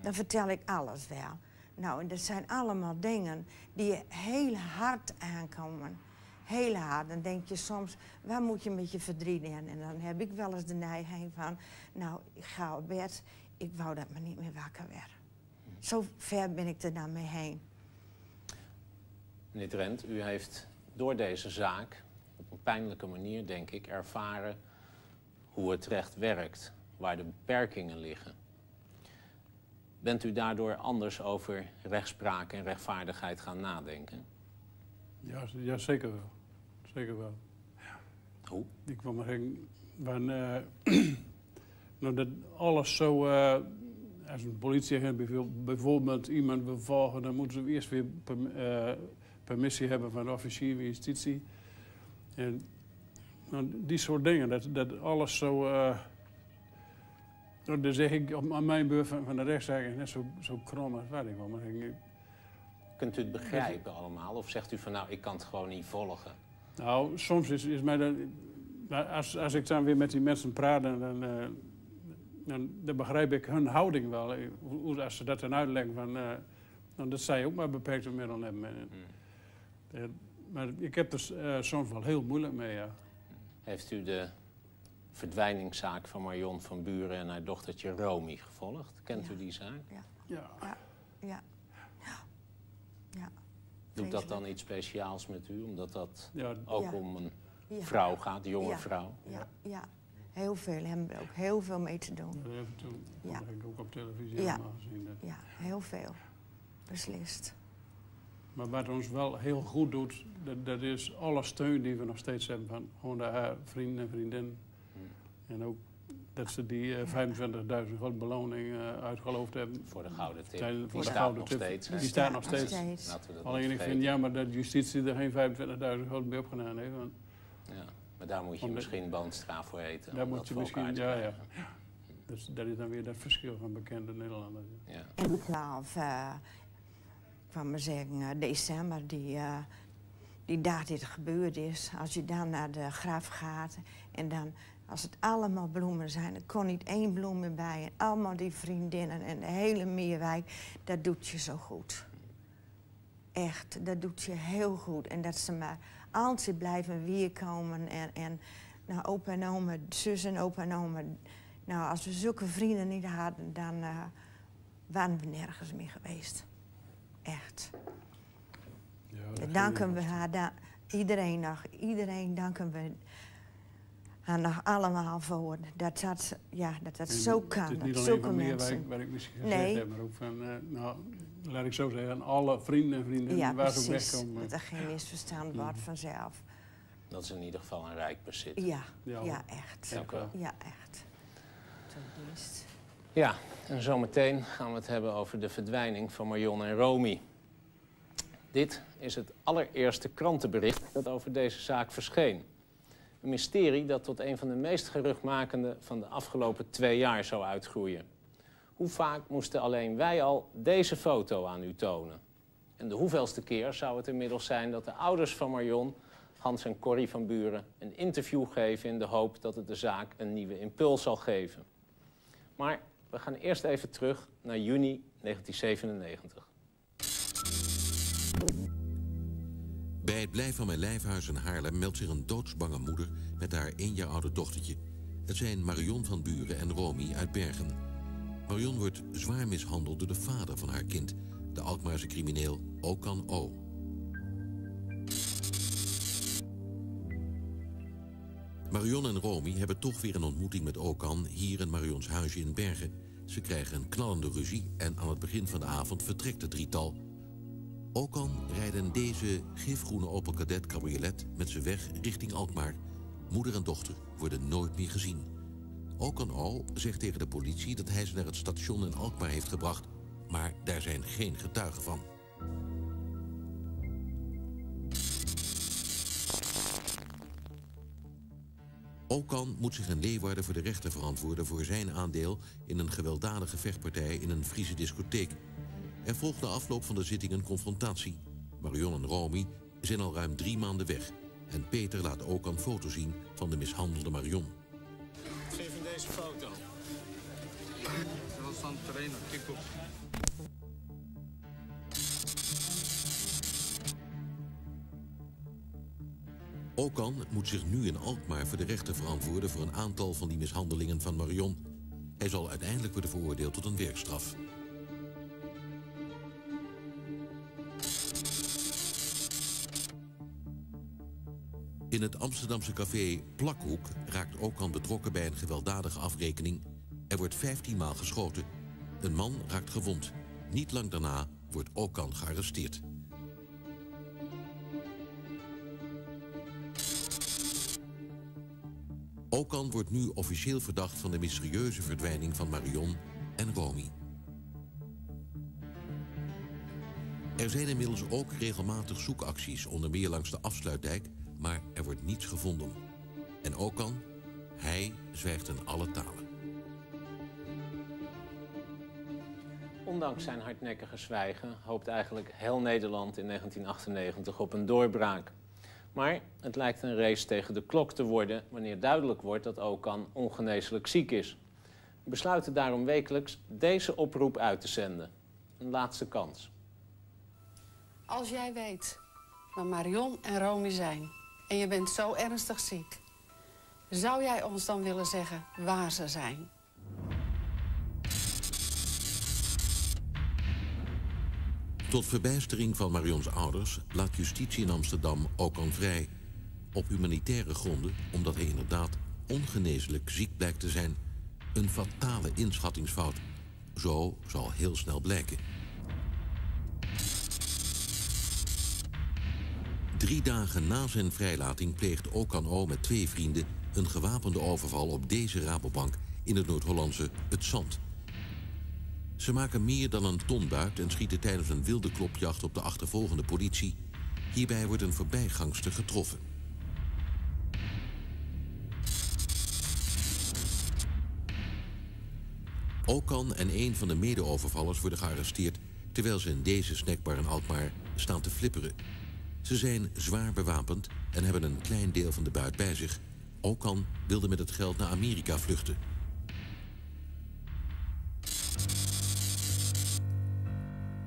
Dan vertel ik alles wel. Nou, en dat zijn allemaal dingen die je heel hard aankomen. Heel hard. Dan denk je soms, waar moet je met je verdriet in? En dan heb ik wel eens de neiging van, nou, ik ga op bed. Ik wou dat me niet meer wakker werd. Zo ver ben ik er dan mee heen.
Meneer Trent, u heeft door deze zaak op een pijnlijke manier, denk ik, ervaren hoe het recht werkt, waar de beperkingen liggen. Bent u daardoor anders over rechtspraak en rechtvaardigheid gaan nadenken?
Ja, ja zeker wel. Zeker wel.
Hoe?
Ik kwam er geen... Van, eh, nou, dat alles zo... eh, als een politieagent bijvoorbeeld, iemand wil volgen... dan moeten ze eerst weer eh, permissie hebben van de officier van justitie. En nou, die soort dingen, dat, dat alles zo... eh, nou, dan zeg ik op, aan mijn beurt van, van de rechtszaak is net zo, zo krom als wat ik wel. Maar ik,
Kunt u het begrijpen allemaal? Of zegt u van nou, ik kan het gewoon niet volgen?
Nou, soms is, is mij dat... Als, als ik dan weer met die mensen praat, dan, dan, eh, dan, dan begrijp ik hun houding wel. Als ze dat dan uitleggen, van, eh, nou, dat zij ook maar beperkte middelen hebben. En, eh, maar ik heb er eh, soms wel heel moeilijk mee, ja.
Heeft u de verdwijningszaak van Marion van Buren en haar dochtertje Romy gevolgd? Kent u die zaak?
Ja.
Ja.
Ja. Ja. Ja.
Doet dat dan iets speciaals met u? Omdat dat
Ja.
ook
Ja.
om een
Ja.
vrouw gaat, een jonge
Ja.
vrouw.
Ja, ja. Heel veel hebben we ook heel veel mee te doen.
Dat heb ik toen
Ja.
dat heb ik ook op televisie
Ja.
gezien. dat.
Ja, heel veel. Beslist.
Maar wat ons wel heel goed doet, dat, dat is alle steun die we nog steeds hebben van gewoon haar vrienden en vriendinnen. En ook dat ze die eh, 25.000 gulden beloning eh, uitgeloofd hebben.
Voor de gouden tip. Die
voor de
staat
gouden tip.
steeds?
Die
Die
staat
staat
nog steeds.
steeds. Laten we dat
Alleen ik vind
vergeten.
jammer dat justitie er geen 25.000 gulden bij opgedaan heeft. Want
Ja. Maar daar moet je
Omdat-
misschien boonstraf voor eten.
daar moet
dat
je misschien, ja, ja. Dus dat is dan weer dat verschil van bekende Nederlanders.
Ja.
En vanaf, eh, ik kwam maar zeggen, eh, december, die, eh, die gebeurd is. Als je dan naar de graf gaat en dan, als het allemaal bloemen zijn, er kon niet één bloem meer bij. En allemaal die vriendinnen en de hele Meerwijk, dat doet je zo goed. Echt, dat doet je heel goed. En dat ze maar altijd blijven weerkomen. En, en nou, opa en oma, zus en opa en oma. Nou, als we zulke vrienden niet hadden, dan eh, waren we nergens meer geweest. Echt.
dat
danken we haar, da- iedereen nog, iedereen danken we haar nog allemaal voor. Dat dat, ja, dat, dat
En
zo
Het
kan,
is
dat
niet alleen
zulke
van meer waar
mensen...
ik, waar ik misschien gezegd
nee,
heb, maar ook van, eh, nou, laat ik zo zeggen, alle vrienden en vriendinnen
ja,
waar ze ook
precies.
wegkomen.
Dat er geen misverstand wordt vanzelf.
Dat is in ieder geval een rijk bezit.
Ja,
Ja,
ja, echt.
Dank u wel.
Ja, echt. Dienst.
Ja, en zometeen gaan we het hebben over de verdwijning van Marion en Romy. Dit is het allereerste krantenbericht dat over deze zaak verscheen. Een mysterie dat tot een van de meest geruchtmakende van de afgelopen twee jaar zou uitgroeien. Hoe vaak moesten alleen wij al deze foto aan u tonen? En de hoeveelste keer zou het inmiddels zijn dat de ouders van Marion, Hans en Corrie van Buren, een interview geven in de hoop dat het de zaak een nieuwe impuls zal geven. Maar we gaan eerst even terug naar juni 1997.
Bij het Blijf van mijn lijfhuis in Haarlem meldt zich een doodsbange moeder met haar één jaar oude dochtertje. Het zijn Marion van Buren en Romy uit Bergen. Marion wordt zwaar mishandeld door de vader van haar kind, de Alkmaarse crimineel Okan O. Marion en Romy hebben toch weer een ontmoeting met Okan hier in Marions huisje in Bergen. Ze krijgen een knallende ruzie en aan het begin van de avond vertrekt het drietal Okan rijden deze gifgroene Opel Kadett cabriolet met ze weg richting Alkmaar. Moeder en dochter worden nooit meer gezien. Okan O zegt tegen de politie dat hij ze naar het station in Alkmaar heeft gebracht, maar daar zijn geen getuigen van. Okan moet zich in Leeuwarden voor de rechter verantwoorden voor zijn aandeel in een gewelddadige vechtpartij in een Friese discotheek. Er volgt na afloop van de zitting een confrontatie. Marion en Romy zijn al ruim drie maanden weg. En Peter laat ook een foto zien van de mishandelde Marion.
Geef hem deze foto.
Dat was van het trainen, kickbox.
Okan moet zich nu in Alkmaar voor de rechter verantwoorden... voor een aantal van die mishandelingen van Marion. Hij zal uiteindelijk worden veroordeeld tot een werkstraf. In het Amsterdamse café Plakhoek raakt Okan betrokken bij een gewelddadige afrekening. Er wordt 15 maal geschoten. Een man raakt gewond. Niet lang daarna wordt Okan gearresteerd. Okan wordt nu officieel verdacht van de mysterieuze verdwijning van Marion en Romy. Er zijn inmiddels ook regelmatig zoekacties, onder meer langs de afsluitdijk, maar er wordt niets gevonden. En Okan, hij zwijgt in alle talen.
Ondanks zijn hardnekkige zwijgen hoopt eigenlijk heel Nederland in 1998 op een doorbraak. Maar het lijkt een race tegen de klok te worden wanneer duidelijk wordt dat Okan ongeneeslijk ziek is. We besluiten daarom wekelijks deze oproep uit te zenden. Een laatste kans.
Als jij weet waar Marion en Romy zijn en je bent zo ernstig ziek, zou jij ons dan willen zeggen waar ze zijn?
Tot verbijstering van Marions ouders laat justitie in Amsterdam Okan vrij. Op humanitaire gronden, omdat hij inderdaad ongeneeslijk ziek blijkt te zijn. Een fatale inschattingsfout. Zo zal heel snel blijken. Drie dagen na zijn vrijlating pleegt Okan O met twee vrienden... een gewapende overval op deze Rabobank in het Noord-Hollandse Het Zand. Ze maken meer dan een ton buit en schieten tijdens een wilde klopjacht op de achtervolgende politie. Hierbij wordt een voorbijgangster getroffen. Okan en een van de mede-overvallers worden gearresteerd... terwijl ze in deze snackbar in Alkmaar staan te flipperen. Ze zijn zwaar bewapend en hebben een klein deel van de buit bij zich. Okan wilde met het geld naar Amerika vluchten.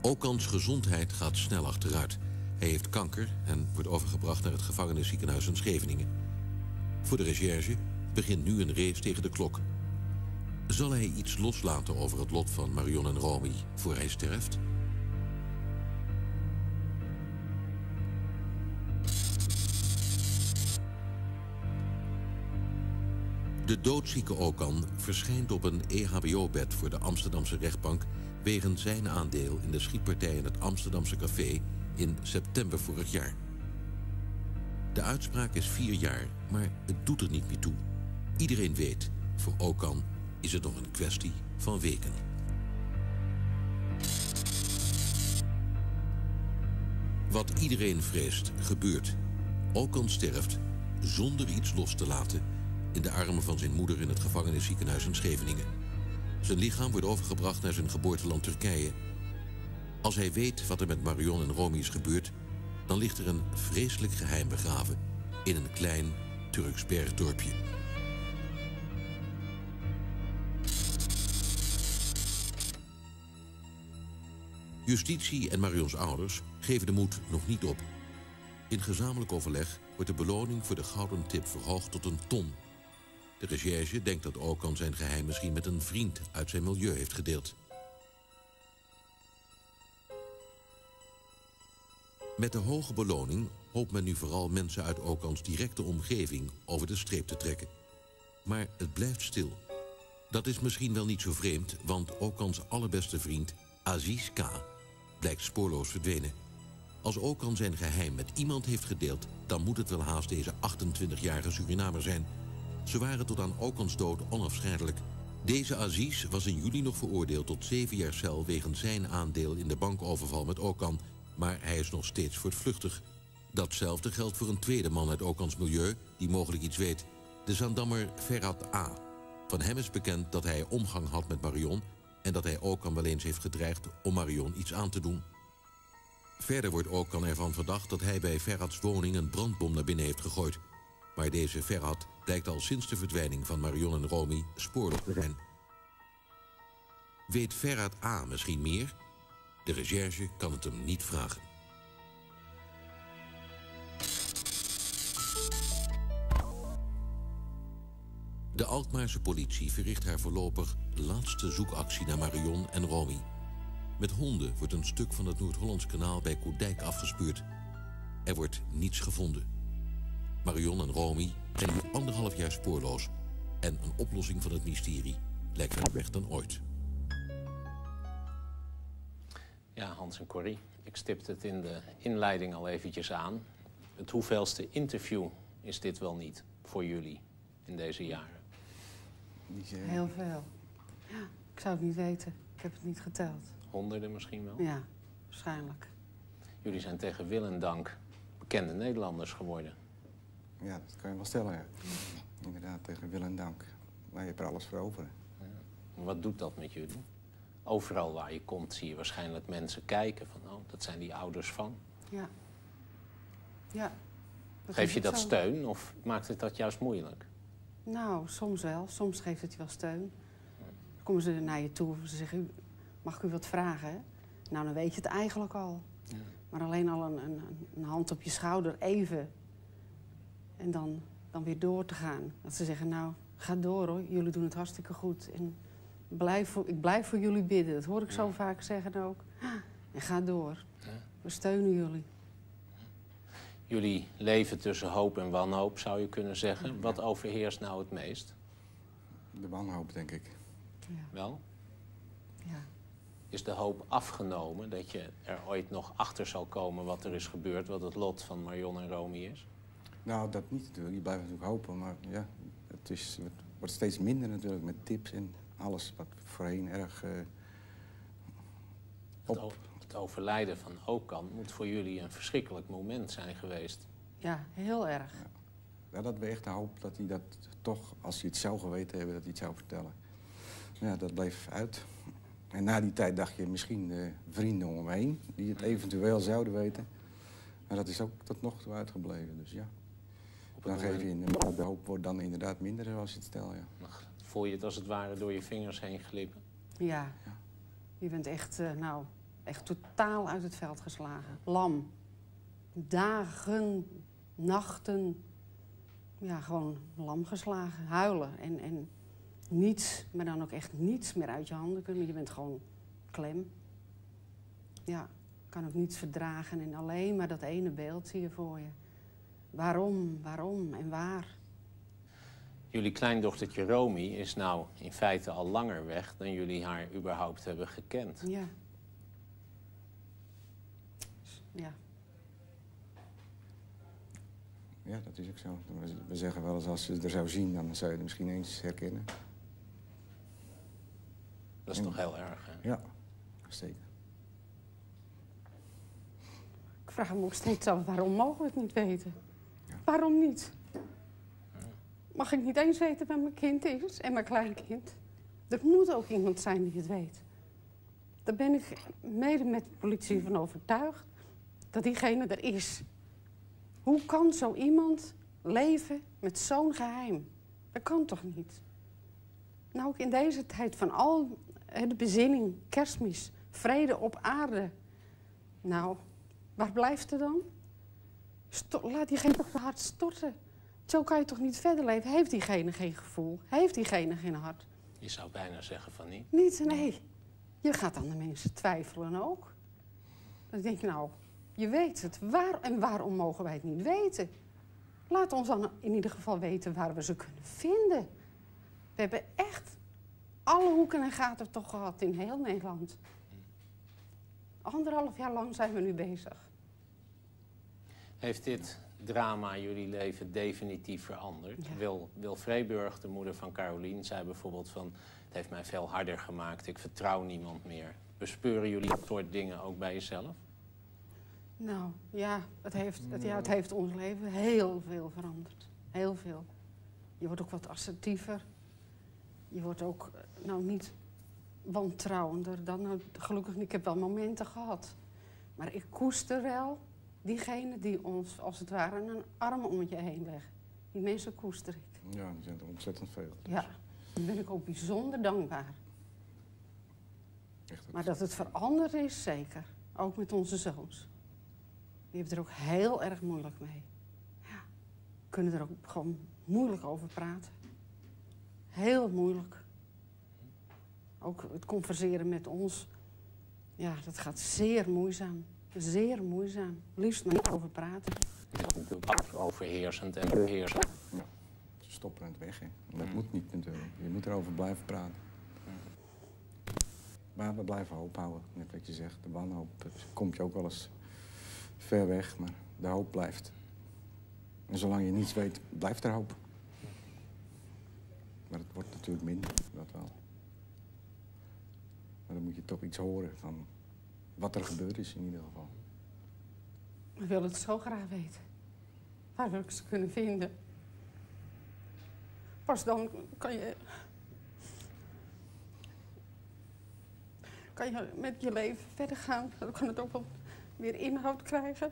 Okans gezondheid gaat snel achteruit. Hij heeft kanker en wordt overgebracht naar het gevangenisziekenhuis in Scheveningen. Voor de recherche begint nu een race tegen de klok. Zal hij iets loslaten over het lot van Marion en Romy voor hij sterft? De doodzieke Okan verschijnt op een EHBO-bed voor de Amsterdamse rechtbank wegens zijn aandeel in de schietpartij in het Amsterdamse café in september vorig jaar. De uitspraak is vier jaar, maar het doet er niet meer toe. Iedereen weet, voor Okan is het nog een kwestie van weken. Wat iedereen vreest, gebeurt. Okan sterft zonder iets los te laten in de armen van zijn moeder in het gevangenisziekenhuis in Scheveningen. Zijn lichaam wordt overgebracht naar zijn geboorteland Turkije. Als hij weet wat er met Marion en Romy is gebeurd, dan ligt er een vreselijk geheim begraven in een klein Turks bergdorpje. Justitie en Marions ouders geven de moed nog niet op. In gezamenlijk overleg wordt de beloning voor de gouden tip verhoogd tot een ton. De recherche denkt dat Okan zijn geheim misschien met een vriend uit zijn milieu heeft gedeeld. Met de hoge beloning hoopt men nu vooral mensen uit Okans directe omgeving over de streep te trekken. Maar het blijft stil. Dat is misschien wel niet zo vreemd, want Okans allerbeste vriend, Aziz K., blijkt spoorloos verdwenen. Als Okan zijn geheim met iemand heeft gedeeld, dan moet het wel haast deze 28-jarige Surinamer zijn. Ze waren tot aan Okans dood onafscheidelijk. Deze Aziz was in juli nog veroordeeld tot zeven jaar cel wegens zijn aandeel in de bankoverval met Okan, maar hij is nog steeds voortvluchtig. Datzelfde geldt voor een tweede man uit Okans milieu die mogelijk iets weet. De Zandammer Ferhat A. Van hem is bekend dat hij omgang had met Marion en dat hij Okan wel eens heeft gedreigd om Marion iets aan te doen. Verder wordt Okan ervan verdacht dat hij bij Ferhats woning een brandbom naar binnen heeft gegooid. Maar deze Ferhat blijkt al sinds de verdwijning van Marion en Romy spoorloos te zijn. Weet Ferhat A misschien meer? De recherche kan het hem niet vragen. De Alkmaarse politie verricht haar voorlopig laatste zoekactie naar Marion en Romy. Met honden wordt een stuk van het Noord-Hollands kanaal bij Koerdijk afgespuurd. Er wordt niets gevonden. Marion en Romy zijn nu anderhalf jaar spoorloos. En een oplossing van het mysterie lijkt verder weg dan ooit.
Ja, Hans en Corrie, ik stipte het in de inleiding al eventjes aan. Het hoeveelste interview is dit wel niet voor jullie in deze jaren?
Heel veel. Ja, ik zou het niet weten. Ik heb het niet geteld.
Honderden misschien wel?
Ja, waarschijnlijk.
Jullie zijn tegen wil en dank bekende Nederlanders geworden.
Ja, dat kan je wel stellen, ja. Inderdaad, tegen wil en dank. Maar je hebt er alles voor over.
Wat doet dat met jullie? Overal waar je komt zie je waarschijnlijk mensen kijken van... oh, dat zijn die ouders van.
Ja. Ja. dat
Geef je dat
zo.
steun of maakt het dat juist moeilijk?
Nou, soms wel. Soms geeft het je wel steun. Dan komen ze naar je toe en ze zeggen, "U- mag ik u wat vragen? hè?" Nou, dan weet je het eigenlijk al. Maar alleen al een, een, een hand op je schouder, even. En dan, dan weer door te gaan. Dat ze zeggen, nou, ga door hoor, jullie doen het hartstikke goed. En blijf voor, ik blijf voor jullie bidden. Dat hoor ik zo vaak zeggen ook. En ga door. We steunen jullie.
Jullie leven tussen hoop en wanhoop, zou je kunnen zeggen. Wat overheerst nou het meest?
De wanhoop, denk ik.
Wel?
Ja.
Is de hoop afgenomen dat je er ooit nog achter zal komen wat er is gebeurd, wat het lot van Marion en Romy is?
Nou, dat niet natuurlijk. Je blijft natuurlijk hopen. Maar ja, het, is, het wordt steeds minder natuurlijk met tips en alles wat voorheen erg... eh,
Het, overlijden van Okan moet voor jullie een verschrikkelijk moment zijn geweest.
Ja, heel erg.
Ja, dat we echt de hoop dat hij dat toch, als hij het zou geweten hebben, dat hij het zou vertellen. Ja, dat bleef uit. En na die tijd dacht je misschien de vrienden om hem heen, die het eventueel zouden weten. Maar dat is ook tot nog toe uitgebleven, dus ja. Dan geef je in, de hoop wordt dan inderdaad minder zoals je het stelt, ja.
Voel je het als het ware door je vingers heen glippen?
Ja. Je bent echt, eh, nou, echt totaal uit het veld geslagen. Lam. Dagen, nachten. Ja, gewoon lam geslagen. Huilen. En, en niets, maar dan ook echt niets meer uit je handen kunnen. Je bent gewoon klem. Ja, kan ook niets verdragen. En alleen maar dat ene beeld zie je voor je. Waarom, waarom en waar?
Jullie kleindochtertje Romy is nou in feite al langer weg dan jullie haar überhaupt hebben gekend.
Ja. Ja.
Ja, dat is ook zo. We- zeggen wel eens, als je er zou zien, dan zou je er misschien eens herkennen.
Dat is toch heel erg, hè?
Ja, zeker.
Ik vraag me ook steeds af, waarom mogen we het niet weten? Waarom niet? Mag ik niet eens weten waar mijn kind is en mijn kleinkind? Er moet ook iemand zijn die het weet. Daar ben ik mede met de politie van overtuigd dat diegene er is. Hoe kan zo iemand leven met zo'n geheim? Dat kan toch niet? Nou, ook in deze tijd van al de bezinning, kerstmis, vrede op aarde. Nou, waar blijft er dan? Laat diegene toch hart storten. Zo kan je toch niet verder leven? Heeft diegene geen gevoel? Heeft diegene geen hart?
Je zou bijna zeggen van niet.
Niet, nee. Je gaat aan de mensen twijfelen ook. Dan denk je, nou, je weet het. Waar en waarom mogen wij het niet weten? Laat ons dan in ieder geval weten waar we ze kunnen vinden. We hebben echt alle hoeken en gaten toch gehad in heel Nederland. Anderhalf jaar lang zijn we nu bezig.
Heeft dit drama jullie leven definitief veranderd? Wil, Wil Vreeburg, de moeder van Carolien, zei bijvoorbeeld van... het heeft mij veel harder gemaakt, ik vertrouw niemand meer. Bespeuren jullie dat soort dingen ook bij jezelf?
Nou, ja het, heeft, het, ja, het heeft ons leven heel veel veranderd. Heel veel. Je wordt ook wat assertiever. Je wordt ook, eh, nou niet wantrouwender dan, nou, gelukkig. Ik heb wel momenten gehad. Maar ik koester wel diegene die ons, als het ware, een arm om je heen legt. Die mensen koester ik.
Ja, die zijn er ontzettend veel.
Ja, daar ben ik ook bijzonder dankbaar. Maar dat het veranderd is, zeker. Ook met onze zoons. Die hebben er ook heel erg moeilijk mee. Ja. Kunnen er ook gewoon moeilijk over praten. Heel moeilijk. Ook het converseren met ons. Ja, dat gaat zeer moeizaam. Zeer moeizaam. Liefst maar niet over praten.
Het is natuurlijk overheersend en beheersend.
Ze stoppen het weg, hè. Dat moet niet natuurlijk. Je moet erover blijven praten. Maar we blijven hoop houden, net wat je zegt. De wanhoop, komt je ook wel eens ver weg, maar de hoop blijft. En zolang je niets weet, blijft er hoop. Maar het wordt natuurlijk minder, dat wel. Maar dan moet je toch iets horen van wat er gebeurd is in ieder geval.
Ik wil het zo graag weten. Waar wil ik ze kunnen vinden? Pas dan kan je... Kan je met je leven verder gaan. Dan kan het ook wel weer inhoud krijgen.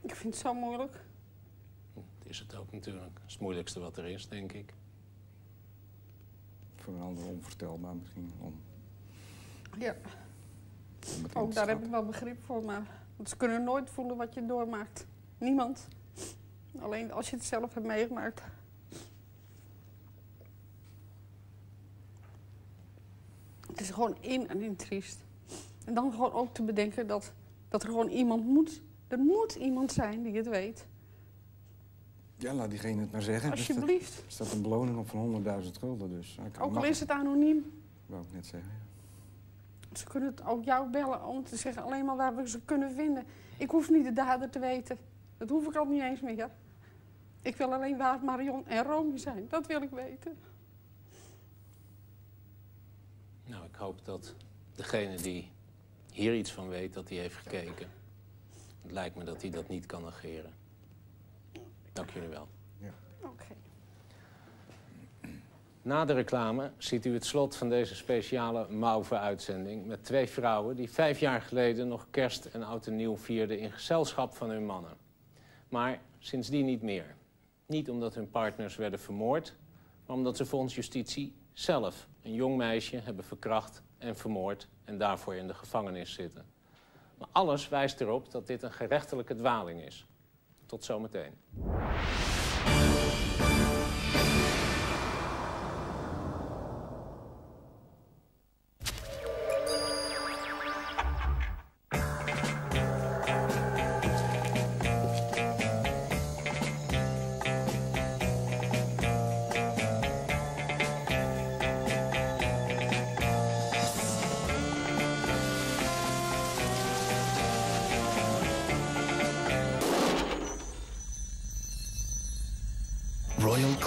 Ik vind het zo moeilijk.
Dat is het ook natuurlijk. Dat is het moeilijkste wat er is, denk ik.
Voor een ander onvoorstelbaar misschien. Om,
Ja,
om
ook daar heb ik wel begrip voor. Maar want ze kunnen nooit voelen wat je doormaakt. Niemand. Alleen als je het zelf hebt meegemaakt. Het is gewoon in en in triest. En dan gewoon ook te bedenken dat, dat er gewoon iemand moet. Er moet iemand zijn die het weet.
Ja, laat diegene het maar zeggen. Er staat-
Alsjeblieft.
Er staat een beloning op van 100.000 gulden, dus...
Ook al is het anoniem.
Wou ik net zeggen.
Ze kunnen het ook jou bellen om te zeggen alleen maar waar we ze kunnen vinden. Ik hoef niet de dader te weten. Dat hoef ik al niet eens meer. Ik wil alleen waar Marion en Romy zijn. Dat wil ik weten.
Nou, ik hoop dat degene die hier iets van weet, dat hij heeft gekeken. Het lijkt me dat hij dat niet kan negeren. Dank jullie wel.
Oké.
Na de reclame ziet u het slot van deze speciale Mauve-uitzending... met twee vrouwen die vijf jaar geleden nog kerst en oud en nieuw vierden... in gezelschap van hun mannen. Maar sindsdien niet meer. Niet omdat hun partners werden vermoord... maar omdat ze volgens justitie zelf een jong meisje hebben verkracht en vermoord... en daarvoor in de gevangenis zitten. Maar alles wijst erop dat dit een gerechtelijke dwaling is. Tot zometeen.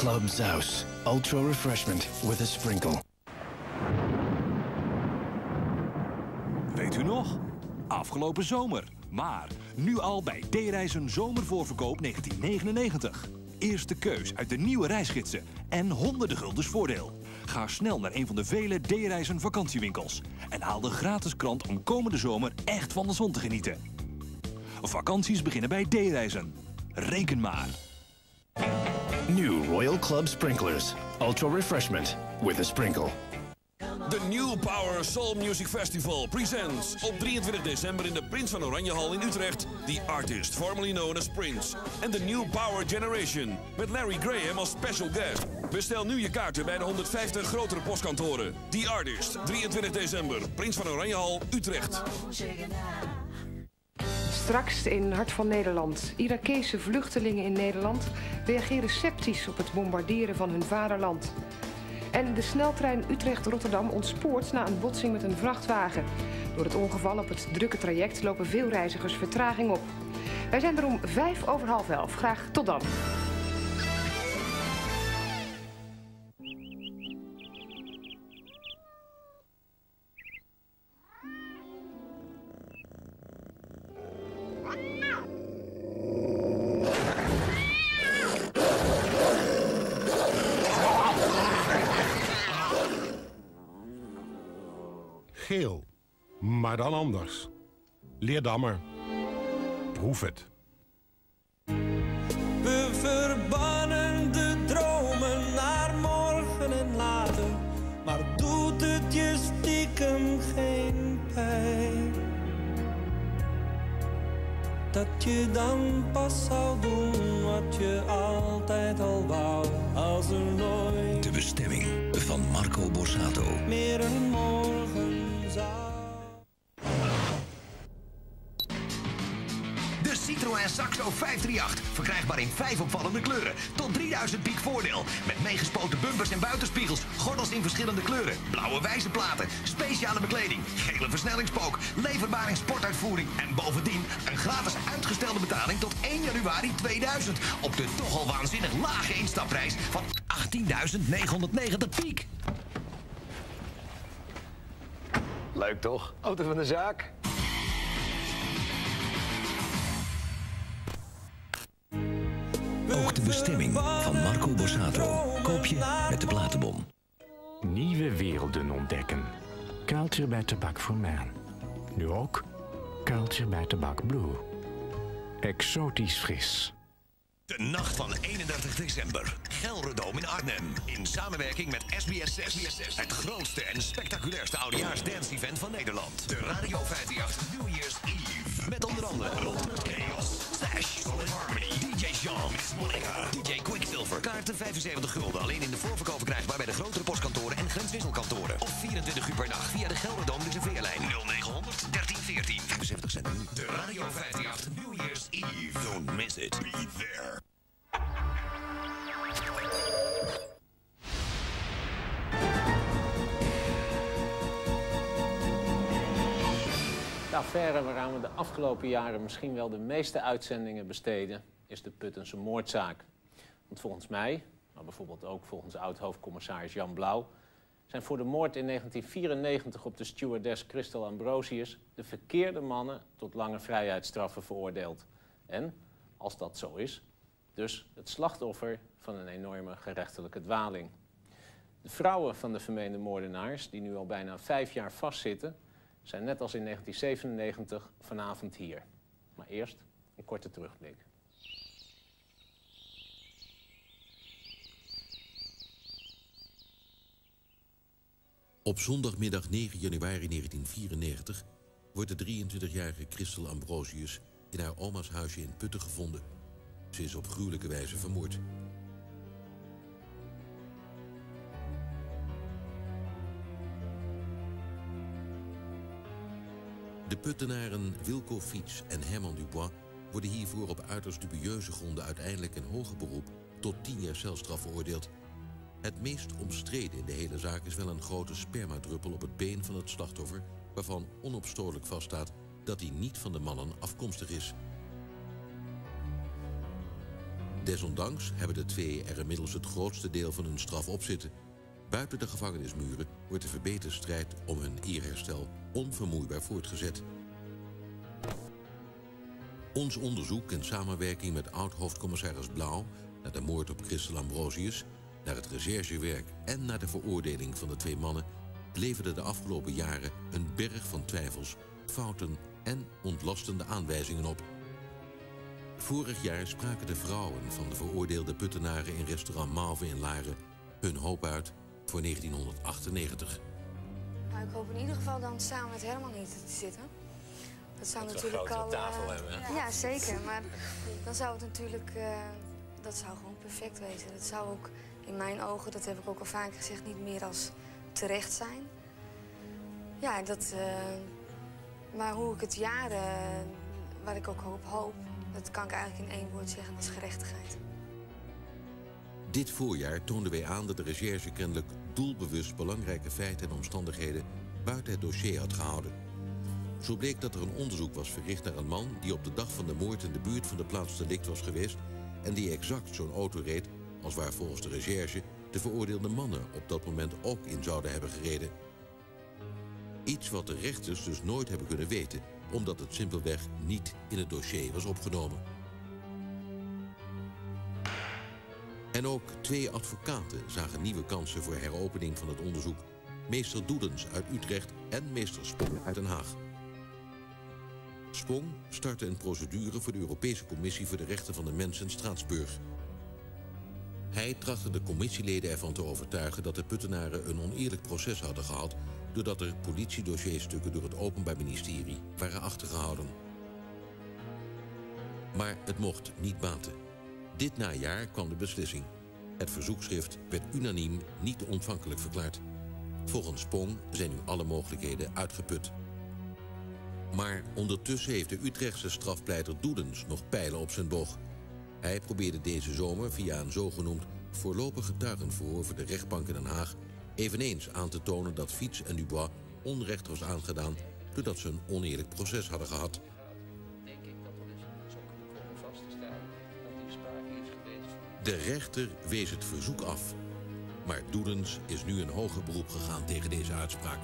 Club Zeus. Ultra refreshment with a sprinkle.
Weet u nog? Afgelopen zomer. Maar nu al bij D-Reizen Zomervoorverkoop 1999. Eerste keus uit de nieuwe reisgidsen en honderden guldens voordeel. Ga snel naar een van de vele D-Reizen vakantiewinkels. En haal de gratis krant om komende zomer echt van de zon te genieten. Vakanties beginnen bij D-Reizen. Reken maar.
New Royal Club sprinklers. Ultra refreshment with a sprinkle.
De New Power Soul Music Festival presents op 23 december in de Prins van Oranjehal in Utrecht The Artist, formerly known as Prince. En de New Power Generation met Larry Graham als special guest. Bestel nu je kaarten bij de 150 grotere postkantoren. The Artist, 23 december, Prins van Oranjehal, Utrecht.
Straks in Hart van Nederland. Irakese vluchtelingen in Nederland reageren sceptisch op het bombarderen van hun vaderland. En de sneltrein Utrecht-Rotterdam ontspoort na een botsing met een vrachtwagen. Door het ongeval op het drukke traject lopen veel reizigers vertraging op. Wij zijn er om vijf over half elf. Graag tot dan.
Geel, maar dan anders. Leerdammer. Proef het.
We verbannen de dromen naar morgen en later, maar doet het je stiekem geen pijn? Dat je dan pas zou doen wat je altijd al wou, als er nooit
De bestemming van Marco Borsato.
meer een morgen
en Saxo 538. Verkrijgbaar in vijf opvallende kleuren. Tot 3000 piek voordeel. Met meegespoten bumpers en buitenspiegels. Gordels in verschillende kleuren. Blauwe wijzerplaten. Speciale bekleding. Gele versnellingspook. Leverbaar in sportuitvoering. En bovendien een gratis uitgestelde betaling tot 1 januari 2000. Op de toch al waanzinnig lage instapprijs van 18.990 piek.
Leuk toch? Auto van de zaak.
Ook de bestemming van Marco Borsato koop je met de platenbon.
Nieuwe werelden ontdekken. Kuiltje bij Tabak voor Man. Nu ook Kuiltje bij Tabak Blue. Exotisch fris.
De nacht van 31 december. Gelredome in Arnhem. In samenwerking met SBS 6. SBS 6. Het grootste en spectaculairste oudejaars dance event van Nederland. De Radio 58 New Year's Eve. Met onder andere Chaos, Slash, Solid Harmony, DJ Jean, Miss Monica, DJ Quicksilver. Kaarten 75 gulden. Alleen in de voorverkoop verkrijgbaar bij de grotere postkantoren en grenswisselkantoren. Of 24 uur per dag via de Gelredome reserveerlijn 0900 1314. 75 cent. De Radio 58 New Year's Eve. Don't miss it. Be there.
Affaire waaraan we de afgelopen jaren misschien wel de meeste uitzendingen besteden, is de Puttense moordzaak. Want volgens mij, maar bijvoorbeeld ook volgens oud-hoofdcommissaris Jan Blauw, zijn voor de moord in 1994 op de stewardess Christel Ambrosius de verkeerde mannen tot lange vrijheidsstraffen veroordeeld. En, als dat zo is, dus het slachtoffer van een enorme gerechtelijke dwaling. De vrouwen van de vermeende moordenaars, die nu al bijna vijf jaar vastzitten, zijn net als in 1997 vanavond hier. Maar eerst een korte terugblik.
Op zondagmiddag 9 januari 1994 wordt de 23-jarige Christel Ambrosius in haar oma's huisje in Putten gevonden. Ze is op gruwelijke wijze vermoord. De Puttenaren Wilco Fiets en Herman Dubois worden hiervoor op uiterst dubieuze gronden uiteindelijk in hoger beroep tot 10 jaar celstraf veroordeeld. Het meest omstreden in de hele zaak is wel een grote spermadruppel op het been van het slachtoffer, waarvan onopstootelijk vaststaat dat hij niet van de mannen afkomstig is. Desondanks hebben de twee er inmiddels het grootste deel van hun straf op zitten. Buiten de gevangenismuren wordt de verbeterde strijd om hun eerherstel onvermoeibaar voortgezet. Ons onderzoek in samenwerking met oud-hoofdcommissaris Blauw naar de moord op Christel Ambrosius, naar het recherchewerk en naar de veroordeling van de twee mannen leverde de afgelopen jaren een berg van twijfels, fouten en ontlastende aanwijzingen op. Vorig jaar spraken de vrouwen van de veroordeelde puttenaren in restaurant Malve in Laren hun hoop uit voor 1998.
Nou, ik hoop in ieder geval dan samen met Herman hier te zitten. Dat zou
Dat we
natuurlijk
een
al.
tafel
eh,
hebben?
Ja, zeker. Maar dan zou het natuurlijk. eh, dat zou gewoon perfect wezen. Dat zou ook in mijn ogen, dat heb ik ook al vaker gezegd, niet meer als terecht zijn. Ja, dat. eh, maar hoe ik het jaren, waar ik ook op hoop, dat kan ik eigenlijk in één woord zeggen, dat is gerechtigheid.
Dit voorjaar toonden wij aan dat de recherche kennelijk doelbewust belangrijke feiten en omstandigheden buiten het dossier had gehouden. Zo bleek dat er een onderzoek was verricht naar een man die op de dag van de moord in de buurt van de plaats delict was geweest en die exact zo'n auto reed als waar volgens de recherche de veroordeelde mannen op dat moment ook in zouden hebben gereden. Iets wat de rechters dus nooit hebben kunnen weten, omdat het simpelweg niet in het dossier was opgenomen. En ook twee advocaten zagen nieuwe kansen voor heropening van het onderzoek. Meester Doedens uit Utrecht en meester Spong uit Den Haag. Spong startte een procedure voor de Europese Commissie voor de Rechten van de Mens in Straatsburg. Hij trachtte de commissieleden ervan te overtuigen dat de Puttenaren een oneerlijk proces hadden gehad... doordat er politiedossierstukken door het Openbaar Ministerie waren achtergehouden. Maar het mocht niet baten. Dit najaar kwam de beslissing. Het verzoekschrift werd unaniem niet ontvankelijk verklaard. Volgens Spong zijn nu alle mogelijkheden uitgeput. Maar ondertussen heeft de Utrechtse strafpleiter Doedens nog pijlen op zijn boog. Hij probeerde deze zomer via een zogenoemd voorlopig getuigenverhoor voor de rechtbank in Den Haag eveneens aan te tonen dat Fiets en Dubois onrecht was aangedaan doordat ze een oneerlijk proces hadden gehad. De rechter wees het verzoek af. Maar Doedens is nu een hoger beroep gegaan tegen deze uitspraak.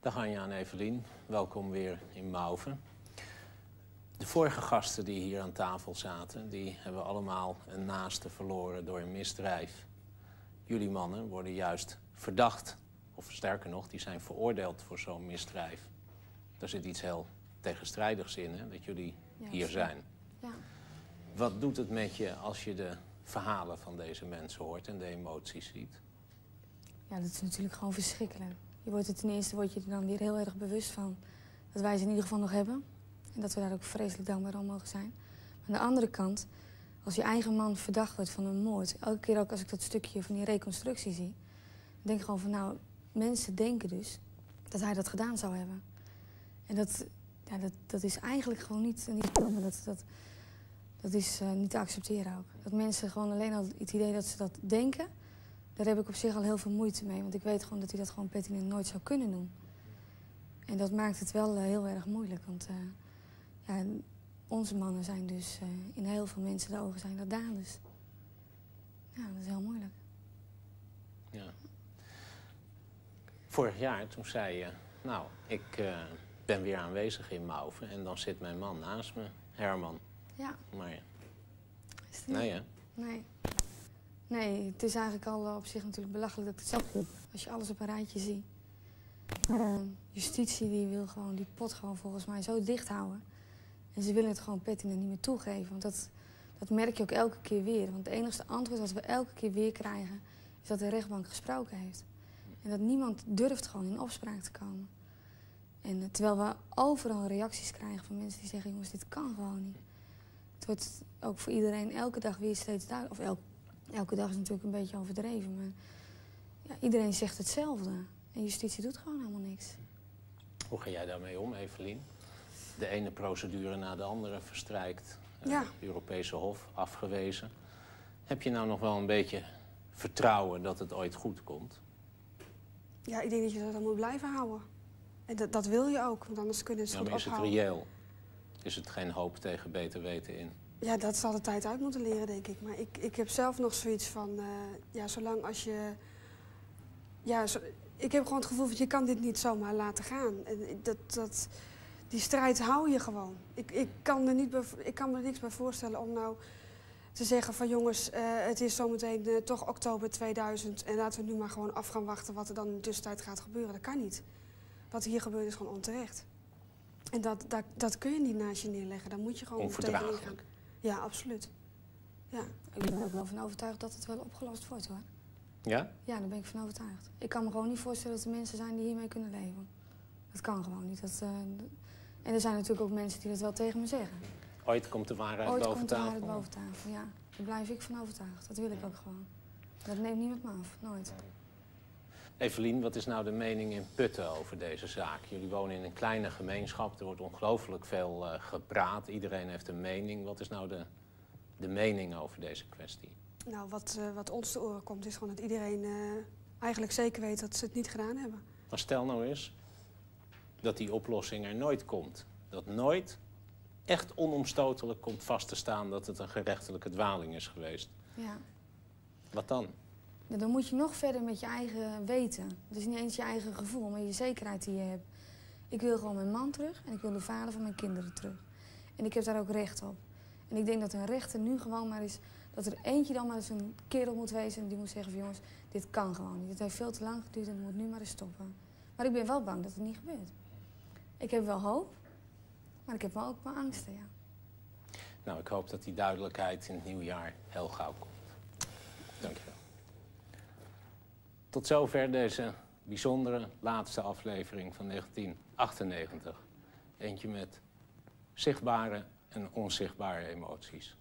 Dag Anja en Evelien, welkom weer in Mauven. De vorige gasten die hier aan tafel zaten, die hebben allemaal een naaste verloren door een misdrijf. Jullie mannen worden juist verdacht, of sterker nog, die zijn veroordeeld voor zo'n misdrijf. Daar zit iets heel tegenstrijdigs in, hè, dat jullie
Ja,
hier zijn.
Ja.
Wat doet het met je als je de verhalen van deze mensen hoort en de emoties ziet?
Ja, dat is natuurlijk gewoon verschrikkelijk. Je wordt er ten eerste word je er dan weer heel erg bewust van dat wij ze in ieder geval nog hebben. En dat we daar ook vreselijk dankbaar om mogen zijn. Maar aan de andere kant, als je eigen man verdacht wordt van een moord, elke keer ook als ik dat stukje van die reconstructie zie, dan denk ik gewoon van nou, mensen denken dus dat hij dat gedaan zou hebben. En dat, ja, dat, dat is eigenlijk gewoon niet, niet dat, dat, dat is eh, niet te accepteren ook. Dat mensen gewoon alleen al het idee dat ze dat denken, daar heb ik op zich al heel veel moeite mee. Want ik weet gewoon dat hij dat gewoon pertinent nooit zou kunnen doen. En dat maakt het wel eh, heel erg moeilijk. Want eh, ja, onze mannen zijn dus in heel veel mensen de ogen zijn dat daders. Ja, dat is heel moeilijk.
Ja. Vorig jaar, toen zei je, nou, ik ben weer aanwezig in Mauven en dan zit mijn man naast me, Herman.
Ja.
Maar
Is het
nee hè?
Nee. Nee, het is eigenlijk al eh, op zich natuurlijk belachelijk dat ik het zelf doe. Als je alles op een rijtje ziet. Eh, justitie die wil gewoon die pot gewoon volgens mij zo dicht houden. En ze willen het gewoon pertinent niet meer toegeven. Want dat, dat merk je ook elke keer weer. Want het enige antwoord wat we elke keer weer krijgen... is dat de rechtbank gesproken heeft. En dat niemand durft gewoon in opspraak te komen. En eh, terwijl we overal reacties krijgen van mensen die zeggen... jongens, dit kan gewoon niet. Het wordt ook voor iedereen elke dag weer steeds duidelijk. Of elke, elke dag is natuurlijk een beetje overdreven. Maar ja, iedereen zegt hetzelfde. En justitie doet gewoon helemaal niks.
Hoe ga jij daarmee om, Evelien? De ene procedure na de andere verstrijkt.
Ja.
Europese Hof afgewezen. Heb je nou nog wel een beetje vertrouwen dat het ooit goed komt?
Ja, ik denk dat je dat dan moet blijven houden. En dat, dat wil je ook, want anders kunnen ze
Ja,
het
maar
goed
is het
ophouden.
reëel? Is het geen hoop tegen beter weten in?
Ja, dat zal de tijd uit moeten leren, denk ik. Maar ik, ik heb zelf nog zoiets van, eh, ja, zolang als je... Ja, ik heb gewoon het gevoel van, je kan dit niet zomaar laten gaan. En dat, dat, die strijd hou je gewoon. Ik, ik, kan er niet ik kan me niks bij voorstellen om nou te zeggen van... jongens, eh, het is zometeen eh, toch oktober 2000... en laten we nu maar gewoon af gaan wachten wat er dan in de tussentijd gaat gebeuren. Dat kan niet. Wat hier gebeurt is gewoon onterecht. En dat, dat, dat kun je niet naast je neerleggen. Daar moet je gewoon tegenin gaan. Ja, absoluut. Ja.
Ik ben er ook wel van overtuigd dat het wel opgelost wordt, hoor.
Ja?
Ja, daar ben ik van overtuigd. Ik kan me gewoon niet voorstellen dat er mensen zijn die hiermee kunnen leven. Dat kan gewoon niet. Dat, eh, en er zijn natuurlijk ook mensen die dat wel tegen me zeggen.
Ooit komt de waarheid
Ooit
boven
komt de
tafel.
waarheid boven tafel, ja. Daar blijf ik van overtuigd. Dat wil ik ook gewoon. Dat neemt niemand me af, nooit.
Evelien, wat is nou de mening in Putten over deze zaak? Jullie wonen in een kleine gemeenschap, er wordt ongelooflijk veel eh, gepraat. Iedereen heeft een mening. Wat is nou de, de mening over deze kwestie?
Nou, wat, eh, wat ons te oren komt is gewoon dat iedereen eh, eigenlijk zeker weet dat ze het niet gedaan hebben.
Maar stel nou eens dat die oplossing er nooit komt. Dat nooit echt onomstotelijk komt vast te staan dat het een gerechtelijke dwaling is geweest.
Ja.
Wat dan?
Dan moet je nog verder met je eigen weten. Is niet eens je eigen gevoel, maar je zekerheid die je hebt. Ik wil gewoon mijn man terug en ik wil de vader van mijn kinderen terug. En ik heb daar ook recht op. En ik denk dat een rechter nu gewoon maar is... dat er eentje dan maar eens een kerel moet wezen... en die moet zeggen van jongens, dit kan gewoon niet. Het heeft veel te lang geduurd en het moet nu maar eens stoppen. Maar ik ben wel bang dat het niet gebeurt. Ik heb wel hoop, maar ik heb wel ook mijn angsten, ja.
Nou, ik hoop dat die duidelijkheid in het nieuwe jaar heel gauw komt. Dank je. Tot zover deze bijzondere laatste aflevering van 1998. Eentje met zichtbare en onzichtbare emoties.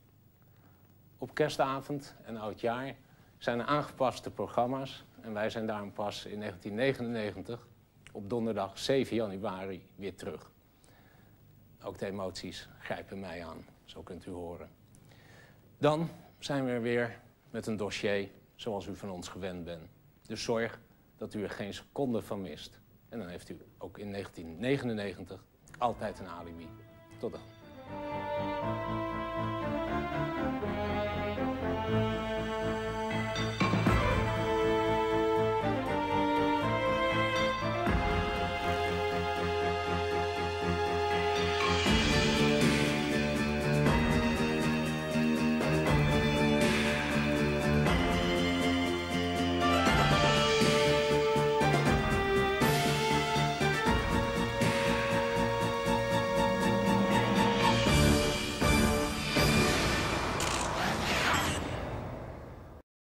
Op kerstavond en oudjaar zijn er aangepaste programma's. En wij zijn daarom pas in 1999 op donderdag 7 januari weer terug. Ook de emoties grijpen mij aan, zo kunt u horen. Dan zijn we er weer met een dossier zoals u van ons gewend bent. Dus zorg dat u er geen seconde van mist. En dan heeft u ook in 1999 altijd een alibi. Tot dan.